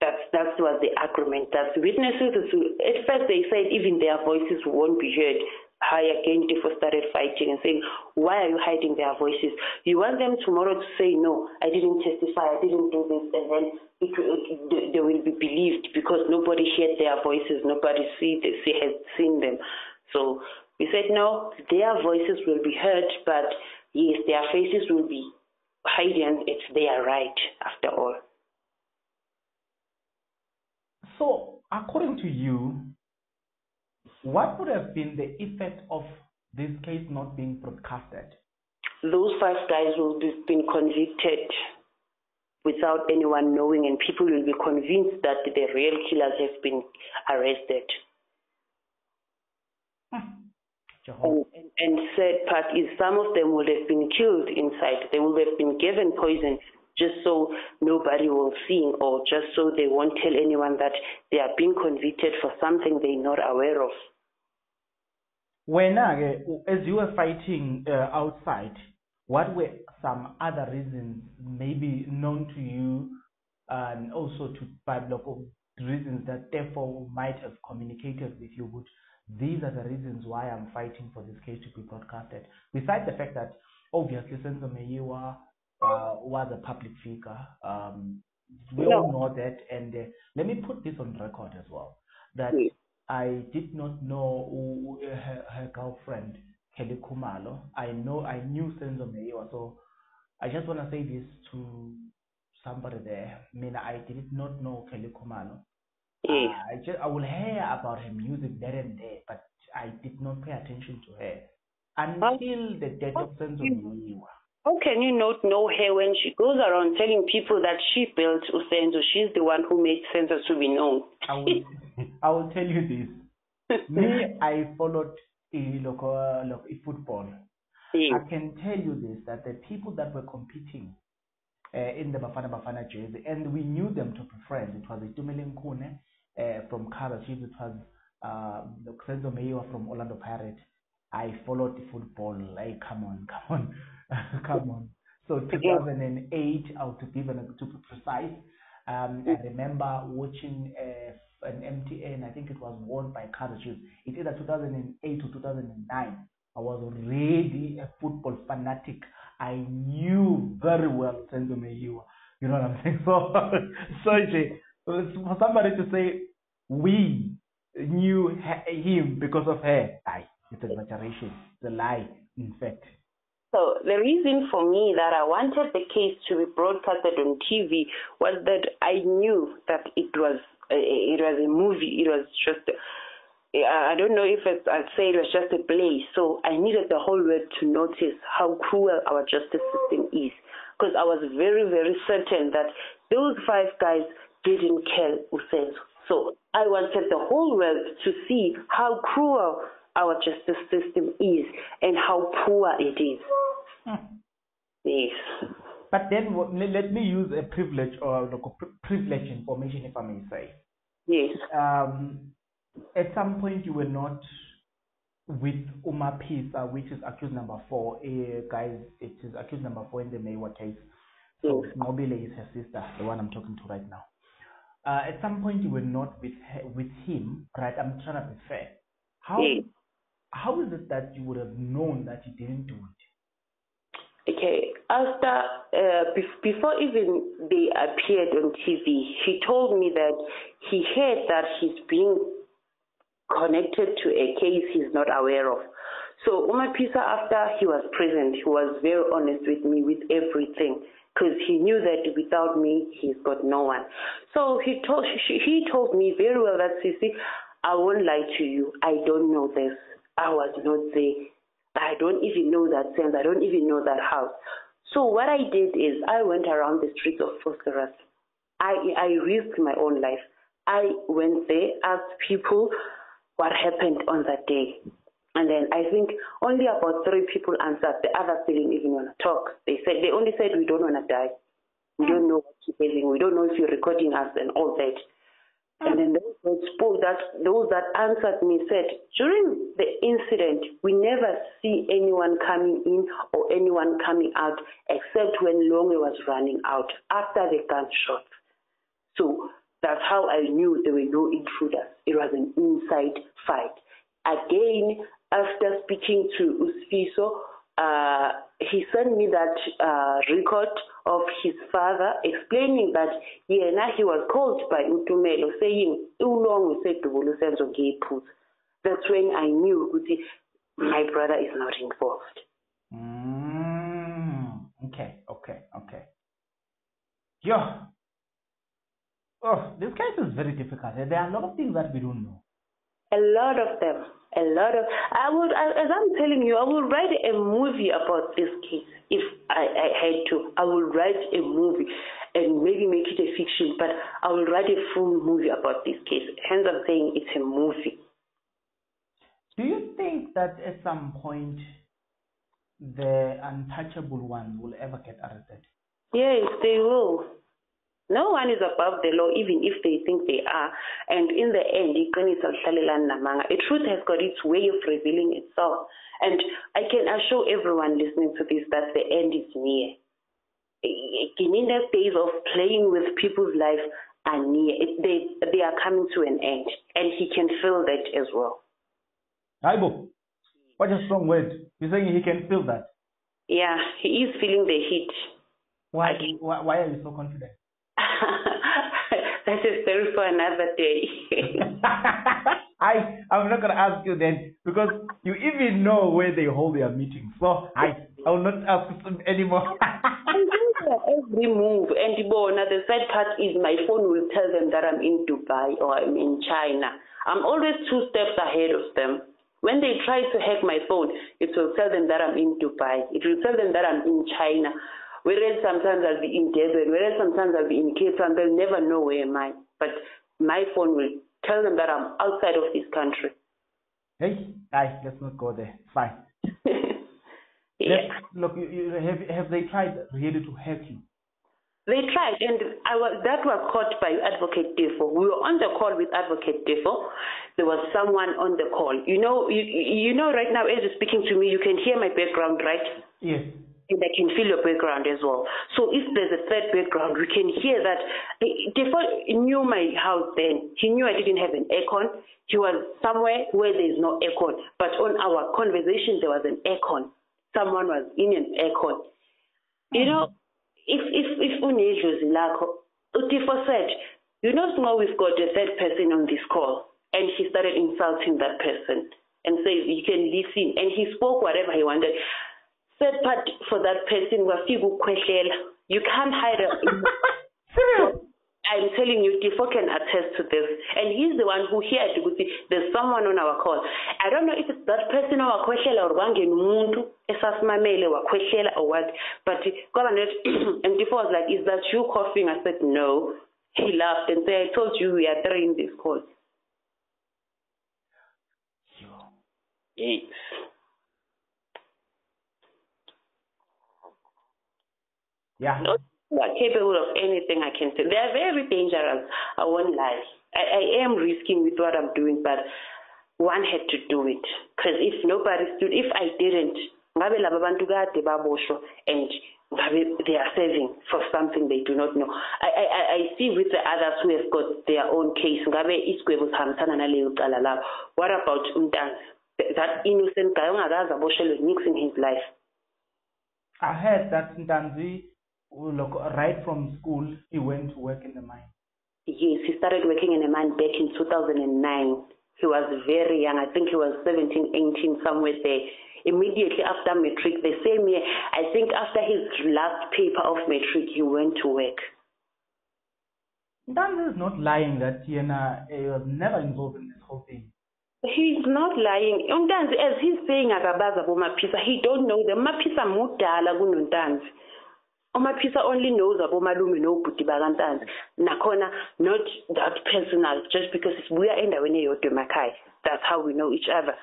That's that was the agreement. That witnesses, at first they said even their voices won't be heard. I again Teffo started fighting and saying, why are you hiding their voices? You want them tomorrow to say, no, I didn't testify, I didn't do this, and then it, it, they will be believed because nobody heard their voices, nobody see, see, has seen them. So we said, no, their voices will be heard, but yes, their faces will be hidden. It's their right, after all. So, according to you, what would have been the effect of this case not being broadcasted? Those five guys will have been convicted without anyone knowing, and people will be convinced that the real killers have been arrested. Hmm. And, and, and sad part is some of them would have been killed inside. They would have been given poison just so nobody will see or just so they won't tell anyone that they are being convicted for something they're not aware of. When as you were fighting uh, outside, what were some other reasons, maybe known to you and also to local reasons that therefore might have communicated with you? But these are the reasons why I'm fighting for this case to be broadcasted. Besides the fact that obviously Senzo Meyiwa uh, was a public figure. Um, we no. all know that, and uh, let me put this on record as well that yes. I did not know who, her, her, girlfriend Kelly Khumalo. I know I knew Senzo Meyiwa, so I just want to say this to somebody there. I mean, I did not know Kelly Khumalo. Yes. Uh, I just I will hear about her music there and there, but I did not pay attention to her until the death of Senzo Meyiwa. How can you not know her when she goes around telling people that she built Usenzo? She's the one who made Senzo to be known. I will, I will tell you this. Me, I followed a local, local football. Yes. I can tell you this that the people that were competing uh, in the Bafana Bafana jersey, and we knew them to be friends. It was Itumeleng Khune uh, from Kaizer Chiefs. It was uh, Senzo Meyiwa from Orlando Pirates. I followed the football. Like, come on, come on. Come on. So 2008, out to be to be precise. Um, I remember watching uh, an MTN. I think it was won by Chiefs. It's either 2008 or 2009. I was already a football fanatic. I knew very well Senzo Meyiwa. You know what I'm saying? So, so for somebody to say we knew him because of her, I, it's exaggeration. It's a lie, in fact. So the reason for me that I wanted the case to be broadcasted on TV was that I knew that it was a, it was a movie. It was just eh, I don't know if I'd say it was just a play. So I needed the whole world to notice how cruel our justice system is, because I was very very certain that those five guys didn't kill Usenzo. So I wanted the whole world to see how cruel our justice system is and how poor it is. Hmm. Yes. But then let me use a privilege or privilege information, if I may say. Yes. Um, at some point, you were not with uMaphisa, which is accused number four. Uh, guys, it is accused number four in the Meyiwa case. So yes. Mobile is her sister, the one I'm talking to right now. Uh, at some point, you were not with her, with him, right? I'm trying to be fair. How yes how is it that you would have known that he didn't do it? Okay, after uh, be- before even they appeared on TV, he told me that he heard that he's being connected to a case he's not aware of. So uMaphisa, after he was present, he was very honest with me with everything because he knew that without me, he's got no one. So he told he told me very well that Sisi, I won't lie to you. I don't know this. I was not there. I don't even know that sense. I don't even know that house. So what I did is I went around the streets of Vosloorus. I I risked my own life. I went there, asked people what happened on that day. And then I think only about three people answered. The others didn't even want to talk. They said they only said we don't want to die. We don't hmm. know what you're saying. We don't know if you're recording us and all that. And then those that spoke that those that answered me said, during the incident, we never see anyone coming in or anyone coming out except when Longwe was running out after the gunshot. So that's how I knew there were no intruders. It was an inside fight. Again, after speaking to Usifiso, uh, he sent me that uh, record of his father explaining that yena he was called by Utumelo saying ulong usenzo ngephutha that's when I knew my brother is not involved. Mm, okay okay okay. Yeah oh this case is very difficult. There are a lot of things that we don't know a lot of them a lot of I would as I'm telling you I would write a movie about this case. If I, I had to I would write a movie and maybe make it a fiction but I will write a full movie about this case. Hence I'm saying it's a movie. Do you think that at some point the untouchable ones will ever get arrested? Yes they will no one is above the law, even if they think they are. And in the end, a truth has got its way of revealing itself. And I can assure everyone listening to this that the end is near. Gininda's days of playing with people's lives are near. It, they, they are coming to an end. And he can feel that as well. Aibo, what a strong word. You're saying he can feel that? Yeah, he is feeling the heat. Why, why, why are you so confident? that is story for another day. I I'm not gonna ask you then because you even know where they hold their meetings. So I I will not ask them anymore. every move and Bona, the sad part is my phone will tell them that I'm in Dubai or I'm in China. I'm always two steps ahead of them. When they try to hack my phone, it will tell them that I'm in Dubai. It will tell them that I'm in China. Whereas sometimes I'll be in Durban, whereas sometimes I'll be in Cape Town, they'll never know where am I. But my phone will tell them that I'm outside of this country. Hey, aye, let's not go there. Fine. yeah. Let's, look, you, you, have have they tried really to help you? They tried, and I was, that was caught by Advocate Teffo. We were on the call with Advocate Teffo. There was someone on the call. You know, you, you know, right now as you're speaking to me, you can hear my background, right? Yes and I can feel your background as well. So if there's a third background, we can hear that. Default knew my house then. He knew I didn't have an aircon. He was somewhere where there's no aircon. But on our conversation, there was an aircon. Someone was in an aircon. You know, mm-hmm. if if if unedlozi lakho, uTeffo said, you know, small, we've got a third person on this call, and he started insulting that person and says you can listen, and he spoke whatever he wanted sad part for that person wafika ukukhwehlela you can't hide it. I'm telling you, Teffo can attest to this. And he's the one who heard ukuthi there's someone on our call. I don't know if it's that person owakhwehlela or wangena umuntu esasimamele wakhwehlela or what. But kwaba net and Teffo was like, is that you coughing? I said, no. He laughed and said, I told you we are three in this call. Yes. Yeah. Not capable of anything I can say. They are very dangerous. I won't lie. I, I am risking with what I'm doing, but one had to do it. Because if nobody stood, if I didn't, ngabe laba bantu kade baboshwa and they are serving for something they do not know. I, I, I see with the others who have got their own case, ngabe isigwebo sihambisana naleyo cala lapho. What about Umtanzi? That innocent guy ongakaze aboshelwe mixing his life. I heard that Ntanzi, look, right from school, he went to work in the mine. Yes, he started working in a mine back in 2009. He was very young. I think he was 17, 18, somewhere there. Immediately after matric, the same year, I think after his last paper of matric, he went to work. Ntanzi is not lying that uh, he was never involved in this whole thing. He's not lying. Untanzi, as he's saying akabaza he don't know them. Maphisa mudala kunontanzi. Umaphisa only knows abomalume nobhuti bakantanzi nakhona not that personal just because sibuya endaweni eyodwa emakhaya. That's how we know each other.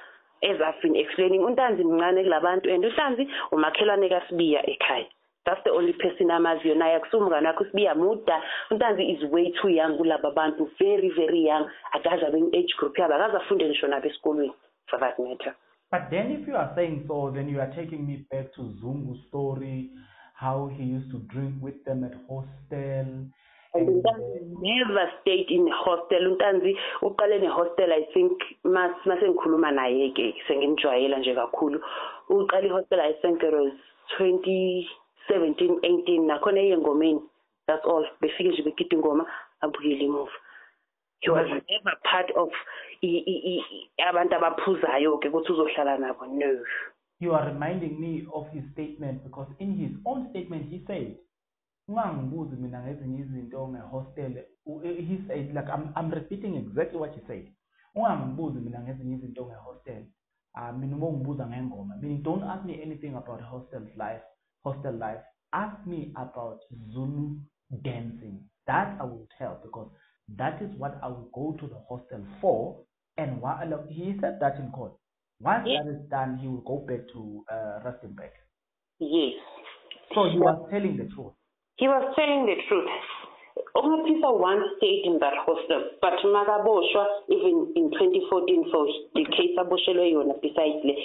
As i've been explaining untanzi mncane kulabantu and untanzi umakhelwane kasibiya ekhaya. That's the only person amaziyo. Naye akusumngane wakho sibiya muda. Untanzi is way too young kulaba bantu very very young. Akaze abe age group yabo akaze afunde ngisho nabo esikolweni for that matter. But then if you are saying so, then you are taking me back to Zungu's story, how he used to drink with them at hostel. and and, untanzi never stayed in a hostel. Untanzi uqale ne-hostel i think mas masengikhuluma naye ke sengimjwayela nje kakhulu. Uqale i-hostel i think it was 2017 18 nakhona eyengomeni. That's all. Befike nje begida ingoma abuyele emuva. He was never part of i- i- i- i- abantu abaphuzayo ke ukuthi uzohlala nabo no. You are reminding me of his statement because in his own statement he said, "Ungangibuzi mina ngezinye izinto nge-hostel." He said, like I'm, I'm repeating exactly what he said. Ungangibuzi mina ngezinye izinto nge-hostel. Uh, mina uma ungibuza ngengoma, meaning don't ask me anything about hostel's life, hostel life. Ask me about Zulu dancing. That I will tell because that is what I will go to the hostel for. And why, he said that in court. Once Yeah. that is done, he will go back to uh, Rustenburg. yes So he was telling the truth. He was telling the truth. Umaphisa once stayed in that hostel, but makaboshwa even in 2014 for the case aboshelwe yona besides le,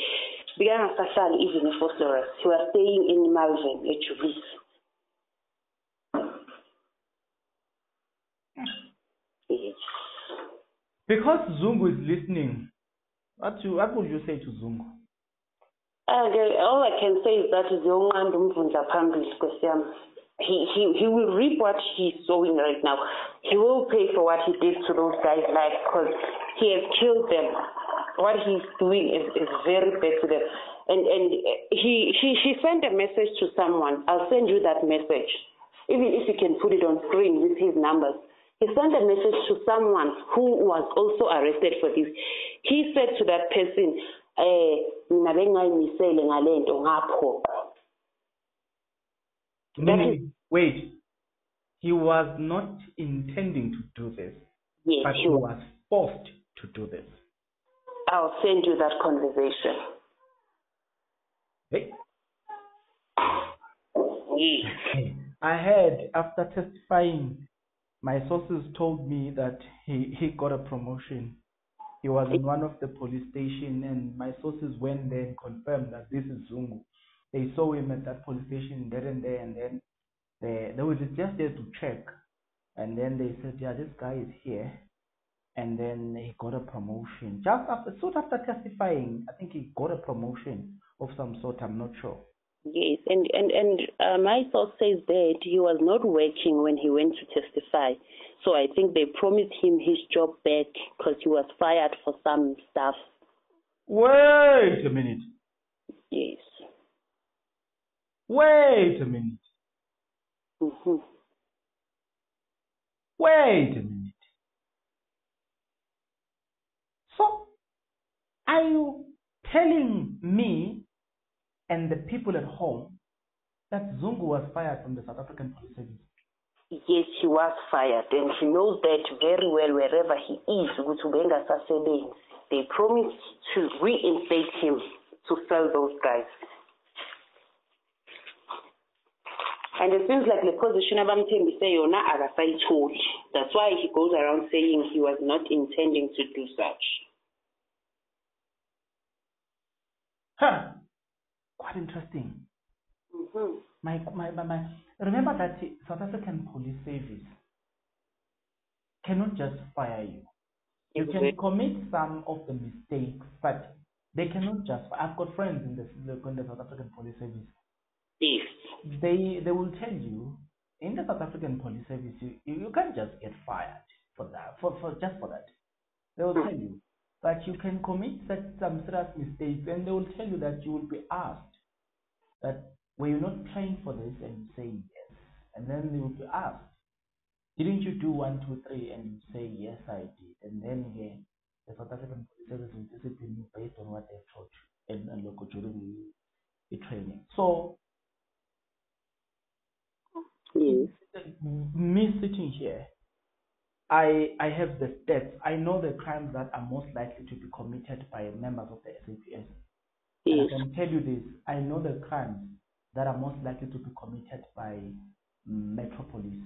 bekangasahlali even eVosloorus. He was staying in Malvern, eJulius. Yes. Because Zungu is listening, what, you, what would you say to Zungu? Okay, all I can say is that ziyonqanda umvundla phambili Nkosi. He, he, he will reap what he's sowing right now. He will pay for what he did to those guys' lives because he has killed them. What he's doing is, is very bad to them. And, and he, he, he sent a message to someone. I'll send you that message. Even if you can put it on screen with his numbers. He sent a message to someone who was also arrested for this. He said to that person, eh mina bengayimisele ngalento ngaphoqa. Meaning, wait, he was not intending to do this, yes but he was. forced to do this. I'll send you that conversation. Hey, yes. I heard after testifying, my sources told me that he, he got a promotion. He was in one of the police station, and my sources went there and confirmed that this is Zungu. They saw him at that police station there and there, and then they, they were just there to check. And then they said, yeah, this guy is here. And then he got a promotion. Just after, soon after testifying, I think he got a promotion of some sort, I'm not sure. Yes and and and uh, my source says that he was not working when he went to testify so i think they promised him his job back because he was fired for some stuff Wait a minute. yes Wait a minute. Mm-hmm. Wait a minute. So, are you telling me and the people at home that Zungu was fired from the South African Police Service? Yes, he was fired, and he knows that very well wherever he is. ukuthi ubengasasebenzi. They promised to reinstate him to sell those guys. And it seems like the position of abamthembise yona akasayitholi. That's why he goes around saying he was not intending to do such. Huh. Quite interesting. Mm-hmm. My, my, my, my, remember that South African Police Service cannot just fire you. You can commit some of the mistakes, but they cannot just. I've got friends in the, in the South African Police Service. Yes. They they will tell you in the South African Police Service you, you can't just get fired for that for, for just for that. They will tell you, but you can commit such some serious mistakes, and they will tell you that you will be asked that were you not trained for this, and you say yes, and then they will be asked, didn't you do one, two, three, and you say yes, I did, and then again the South African Police Service will discipline you based on what they've taught you and, and local during the, the training. So Yes. me sitting here, I I have the stats. I know the crimes that are most likely to be committed by members of the SAPS. Yes. I can tell you this: I know the crimes that are most likely to be committed by Metropolis,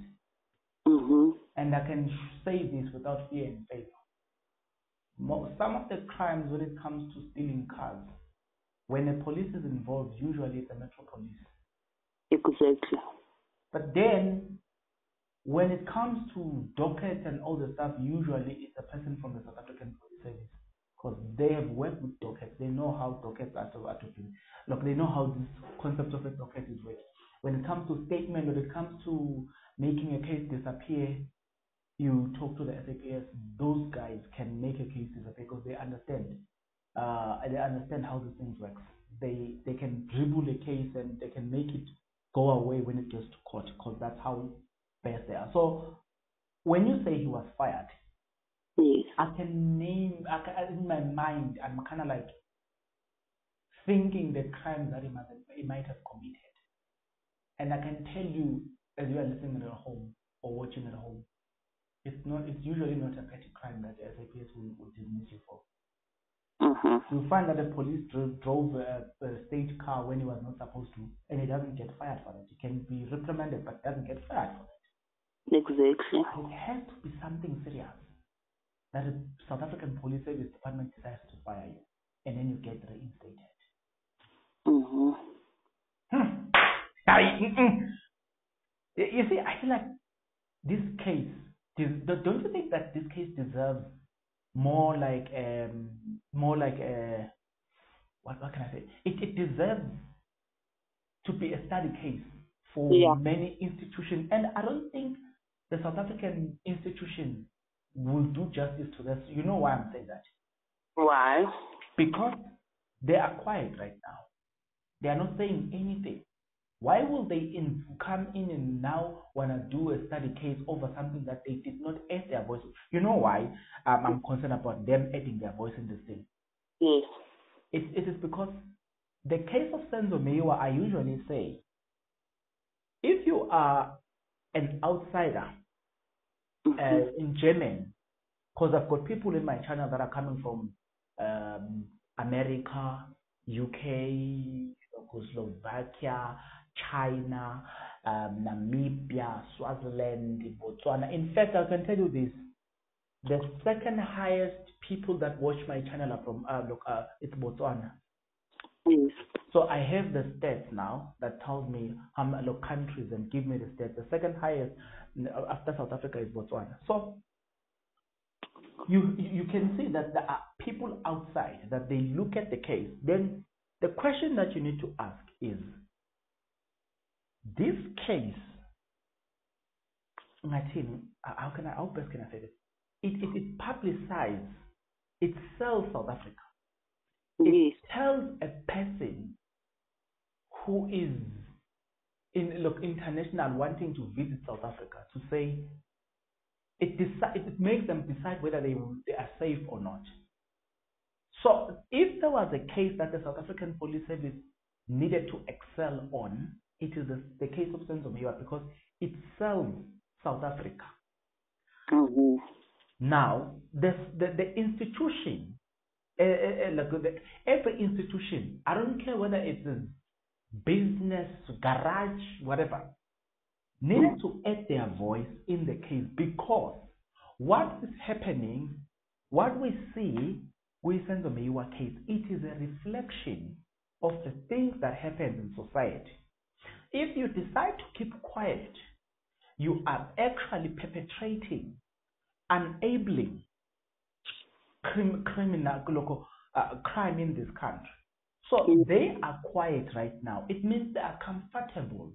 Mm-hmm. and I can say this without fear and favor. Some of the crimes, when it comes to stealing cars, when the police is involved, usually it's the Metropolis. Exactly. But then, when it comes to dockets and all the stuff, usually it's a person from the South African Police Service because they have worked with dockets. They know how dockets are be. Look, they know how this concept of a docket is working. When it comes to statement, when it comes to making a case disappear, you talk to the SAPS. Those guys can make a case disappear because they understand. Uh, they understand how these things work. They they can dribble a case and they can make it go away when it gets to court because that's how fast they are. So when you say he was fired, Yes. I can name, I can, in my mind, I'm kind of like thinking the crimes that he, must he might have committed. And I can tell you, as you are listening at home or watching at home, it's not. It's usually not a petty crime that the SAPS will, will dismiss you for. Mm-hmm. You find that the police drove, drove a, a state car when he was not supposed to, and he doesn't get fired for that. He can be reprimanded, but doesn't get fired for that. Exactly. It has to be something serious that the South African Police Service Department decides to fire you, and then you get reinstated. Mm-hmm. Hmm. I- You see, I feel like this case. Don't you think that this case deserves more like um more like a what what can I say? It it deserves to be a study case for Yeah. many institutions, and I don't think the South African institution will do justice to this. You know why I'm saying that? Why? Because they are quiet right now. They are not saying anything. Why will they in, come in and now want to do a study case over something that they did not add their voice? You know why um, I'm concerned about them adding their voice in this thing? Yes. It, it is because the case of Senzo Meyiwa, I usually say, if you are an outsider. Uh, in German, because I've got people in my channel that are coming from um, America, UK, Czechoslovakia, China, um, Namibia, Swaziland, Botswana. In fact, I can tell you this: the second highest people that watch my channel are from uh, look, uh, it's Botswana. yes. So I have the stats now that tells me how many look, countries and give me the stats. The second highest Uh, after South Africa is Botswana. So you you can see that there are people outside that they look at the case. Then the question that you need to ask is this case. Martin, uh, how can I how best can I say this? It it, it publicizes it sells South Africa Yes. tells a person who is in look international wanting to visit South Africa to say it decide it makes them decide whether they they are safe or not. So if there was a case that the South African Police Service needed to excel on, it is the, the case of Senzo because it serves South Africa. Mm-hmm. Now, the, the, the institution, uh, uh, like the, every institution, I don't care whether it's business, garage, whatever, needed to add their voice in the case because what is happening, what we see with Senzo Meyiwa case, it is a reflection of the things that happen in society. If you decide to keep quiet, you are actually perpetrating, enabling crim, criminal uh, crime in this country. So they are quiet right now. It means they are comfortable.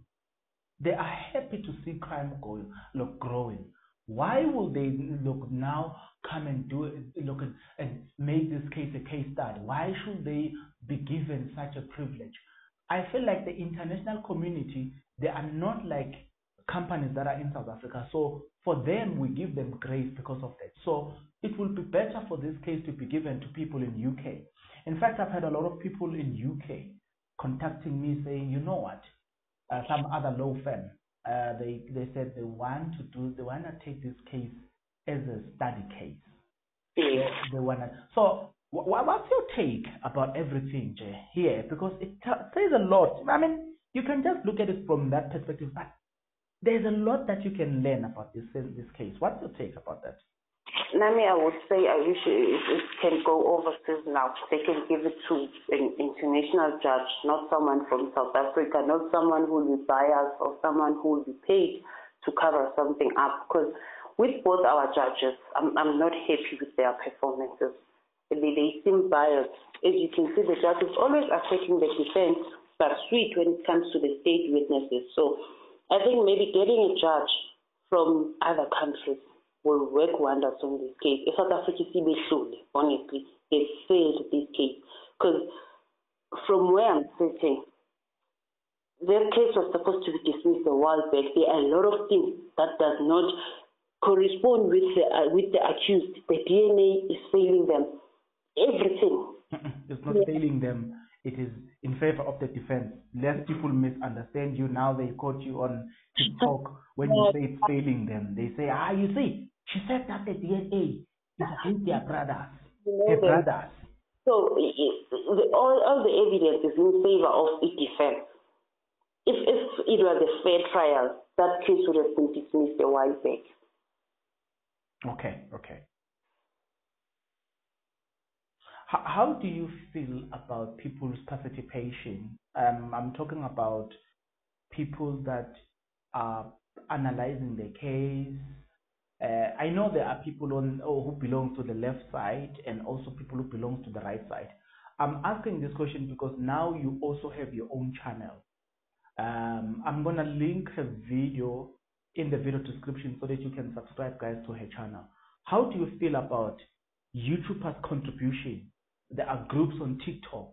They are happy to see crime going, look, growing. Why will they look now come and do it, look and, and make this case a case study? Why should they be given such a privilege? I feel like the international community, they are not like companies that are in South Africa. So for them, we give them grace because of that. So it will be better for this case to be given to people in UK. In fact, I've had a lot of people in UK contacting me saying, you know what, uh, some other law firm, uh, they they said they want to do, they want to take this case as a study case. Yeah. They, they want to. So wh- what's your take about everything, Jay, here? Because it t- says a lot. I mean, you can just look at it from that perspective, but there's a lot that you can learn about this this case. What's your take about that? Nami, I would say I wish it, it can go overseas now. They can give it to an international judge, not someone from South Africa, not someone who will be biased or someone who will be paid to cover something up. Because with both our judges, I'm, I'm not happy with their performances. They, they seem biased. As you can see, the judge is always attacking the defense, but sweet when it comes to the state witnesses. So I think maybe getting a judge from other countries will work wonders on this case. If South Africa is behlule, honestly, they failed this case. Because from where I'm sitting, their case was supposed to be dismissed a while back. There are a lot of things that does not correspond with the, uh, with the accused. The DNA is failing them. Everything. it's not yeah. failing them. It is in favor of the defense. Less people misunderstand you now. They caught you on TikTok when you say it's failing them. They say, ah, you see, she said that the DNA is against their brothers, their brothers. So the, all, all the evidence is in favor of the defense. If, if it was a fair trial, that case would have been dismissed a while back. Okay, okay. How, how do you feel about people's participation? Um, I'm talking about people that are analyzing the case, uh, I know there are people on oh, who belong to the left side and also people who belong to the right side. I'm asking this question because now you also have your own channel. Um, I'm gonna link her video in the video description so that you can subscribe, guys, to her channel. How do you feel about YouTubers' contribution? There are groups on TikTok.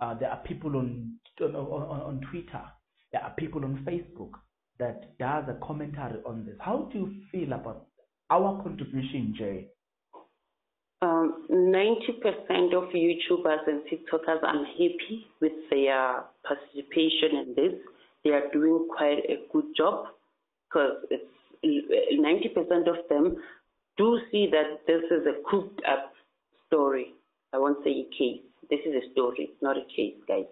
Uh, there are people on, on, on Twitter. There are people on Facebook that does a commentary on this. How do you feel about our contribution, Jay? Um, 90% of YouTubers and TikTokers, I'm happy with their participation in this. They are doing quite a good job because it's 90% of them do see that this is a cooked up story. I won't say a case. This is a story, not a case, guys.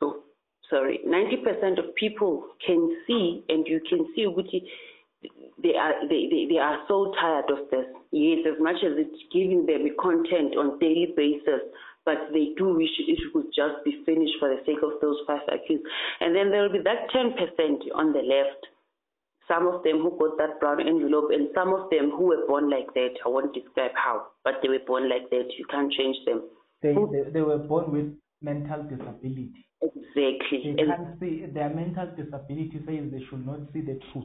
So, sorry, 90% of people can see, and you can see, Uguti, they are they, they, they are so tired of this. Yes, as much as it's giving them content on daily basis, but they do wish it would just be finished for the sake of those five accused. And then there will be that ten percent on the left. Some of them who got that brown envelope, and some of them who were born like that. I won't describe how, but they were born like that. You can't change them. They they, they were born with mental disability. Exactly. They can't see their mental disability says they should not see the truth.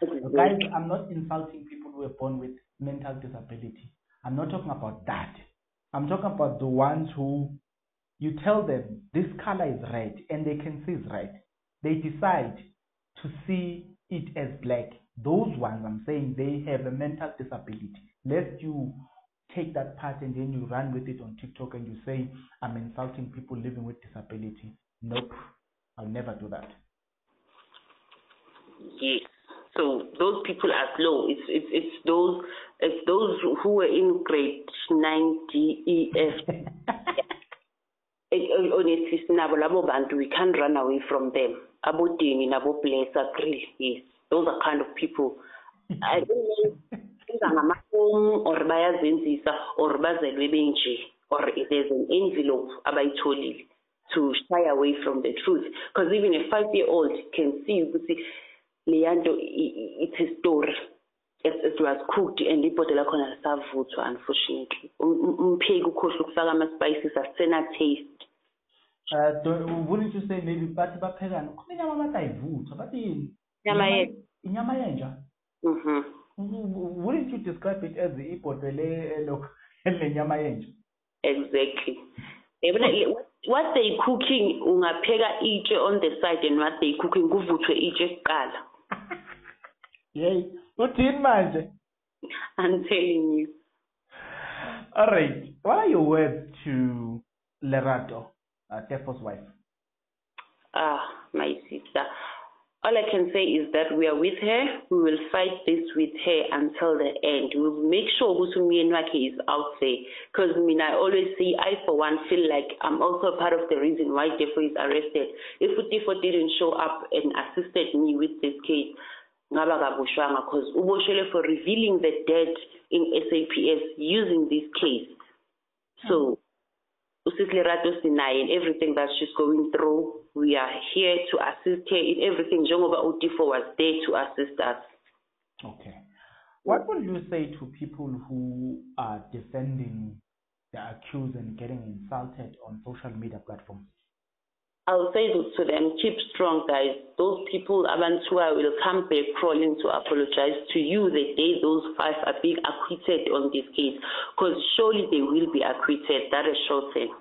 Guys, I'm not insulting people who are born with mental disability. I'm not talking about that. I'm talking about the ones who you tell them this color is red and they can see it's red. they decide to see it as black, those ones I'm saying they have a mental disability. Lest you take that part and then you run with it on TikTok and you say I'm insulting people living with disability. Nope, I'll never do that. Yes. So those people are slow. It's it's it's those it's those who were in grade nine D E F. honestly sinabo labo bantu we can't run away from them abodini nabo bless agree yes those are kind of people i don't know ngamafomu or bayazenzisa or bazelwe benje or there's an envelope abayitholile to shy away from the truth because even a five year old can see ukuthi leya nto it's a story. It, it was cooked and ibhodo lakhona lisavuthwa unfortunately. Umpheki ukhohlwa ukufaka ama-spices asena-taste uh, wouldn't you say maybe bathi baphekani khona inyama bathi ayivuthwa bathi inyama yenja. Inyama yenja? Mhm wouldn't you describe it as ibhodo lenyama yenja? Exactly. Yabona what they cooking ungapheka itshe on the side and what they cooking kuvuthwe itshe kuqala. Yey uthini manje i'm telling you all right what are your words to lerato uh, Teffo's wife ah my sister all I can say is that we are with her. We will fight this with her until the end. We will make sure Gusumi Nwake is out there. Because I mean, I always say, I for one feel like I'm also part of the reason why Teffo is arrested. If Teffo didn't show up and assisted me with this case, ngaba kabushwanga because uboshele for revealing the debt in SAPS using this case. So Usisi Lerato Sinai and everything that she's going through. We are here to assist her in everything. Njengoba uTeffo was there to assist us. Okay. What would you say to people who are defending the accused and getting insulted on social media platforms? I'll say to them, keep strong, guys. Those people, Abantua, will come back crawling to apologize to you the day those five are being acquitted on this case, because surely they will be acquitted. That is sure thing.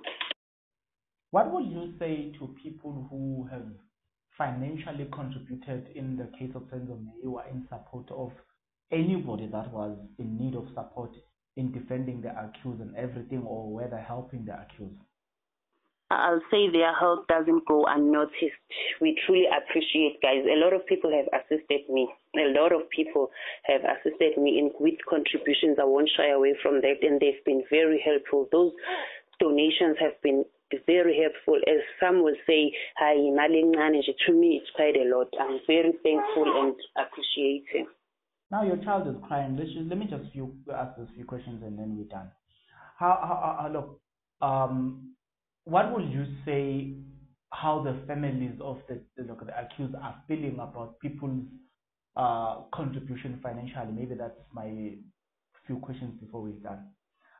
What would you say to people who have financially contributed in the case of Senzo Meyiwa in support of anybody that was in need of support in defending the accused and everything, or whether helping the accused? I'll say their help doesn't go unnoticed. We truly appreciate, guys. A lot of people have assisted me. A lot of people have assisted me in with contributions. I won't shy away from that, and they've been very helpful. Those donations have been very helpful. As some will say, "Hi, To me, it's quite a lot. I'm very thankful and appreciating. Now your child is crying. Let's just, let me just few, ask a few questions and then we're done. How, how, how look, um, what would you say how the families of the, the, the accused are feeling about people's uh, contribution financially? Maybe that's my few questions before we start.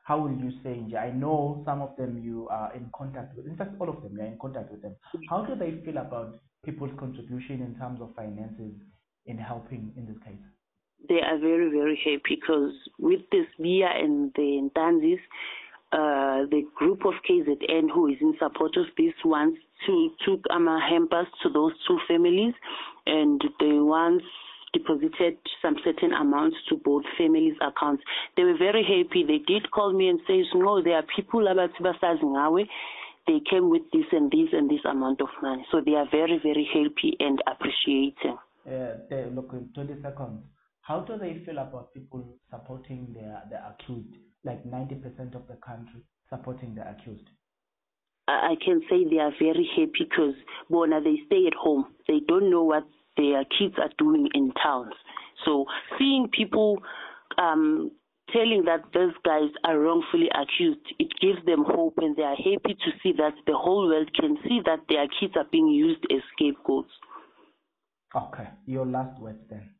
How will you say, I know some of them you are in contact with, in fact, all of them, you're in contact with them. How do they feel about people's contribution in terms of finances in helping in this case? They are very, very happy because with this Bia and the Ntanzis, uh, the group of KZN who is in support of these ones to took um, hampers to those two families, and they once deposited some certain amounts to both families' accounts. They were very happy. They did call me and say, "No, there are people. They came with this and this and this amount of money." So they are very, very happy and appreciating. Uh, look, 20 seconds. How do they feel about people supporting their their accused? Like 90% of the country supporting the accused? I can say they are very happy because Bona they stay at home. They don't know what their kids are doing in towns. So seeing people um, telling that those guys are wrongfully accused, it gives them hope and they are happy to see that the whole world can see that their kids are being used as scapegoats. Okay, your last words then.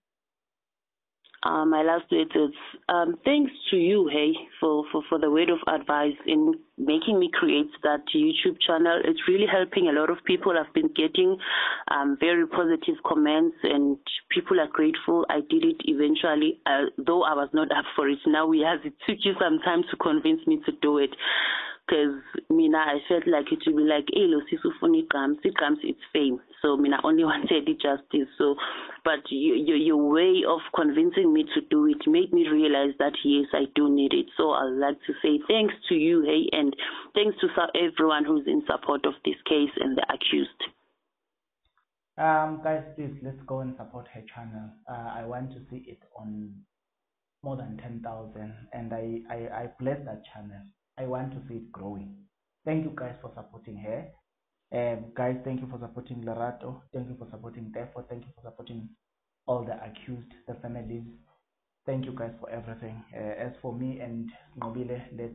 Uh, my last word is um, thanks to you, hey, for, for, for the word of advice in making me create that YouTube channel. It's really helping a lot of people. I've been getting um, very positive comments, and people are grateful. I did it eventually, uh, though I was not up for it. Now, we have, it took you some time to convince me to do it. Because mina I felt like it would be like, hey, lo sisufuna igqams, igqams it's fame. So mina only wanted justice. So, but your, your your way of convincing me to do it made me realize that yes, I do need it. So I'd like to say thanks to you, hey, and thanks to everyone who's in support of this case and the accused. Um, guys, please let's go and support her channel. Uh, I want to see it on more than 10,000 and I, I, I bless that channel. I want to see it growing. Thank you guys for supporting her. Um, guys, thank you for supporting Lerato. Thank you for supporting Teffo. Thank you for supporting all the accused, the families. Thank you guys for everything. Uh, as for me and Nobile, let's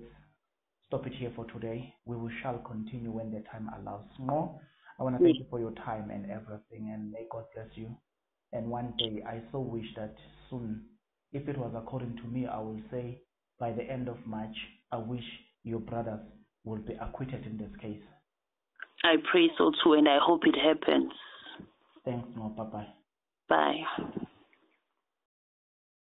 stop it here for today. We will shall continue when the time allows. More. I want to thank you for your time and everything, and may God bless you. And one day, I so wish that soon, if it was according to me, I will say by the end of March, I wish your brothers will be acquitted in this case. I pray so too, and I hope it happens. Thanks, no, bye bye. Bye.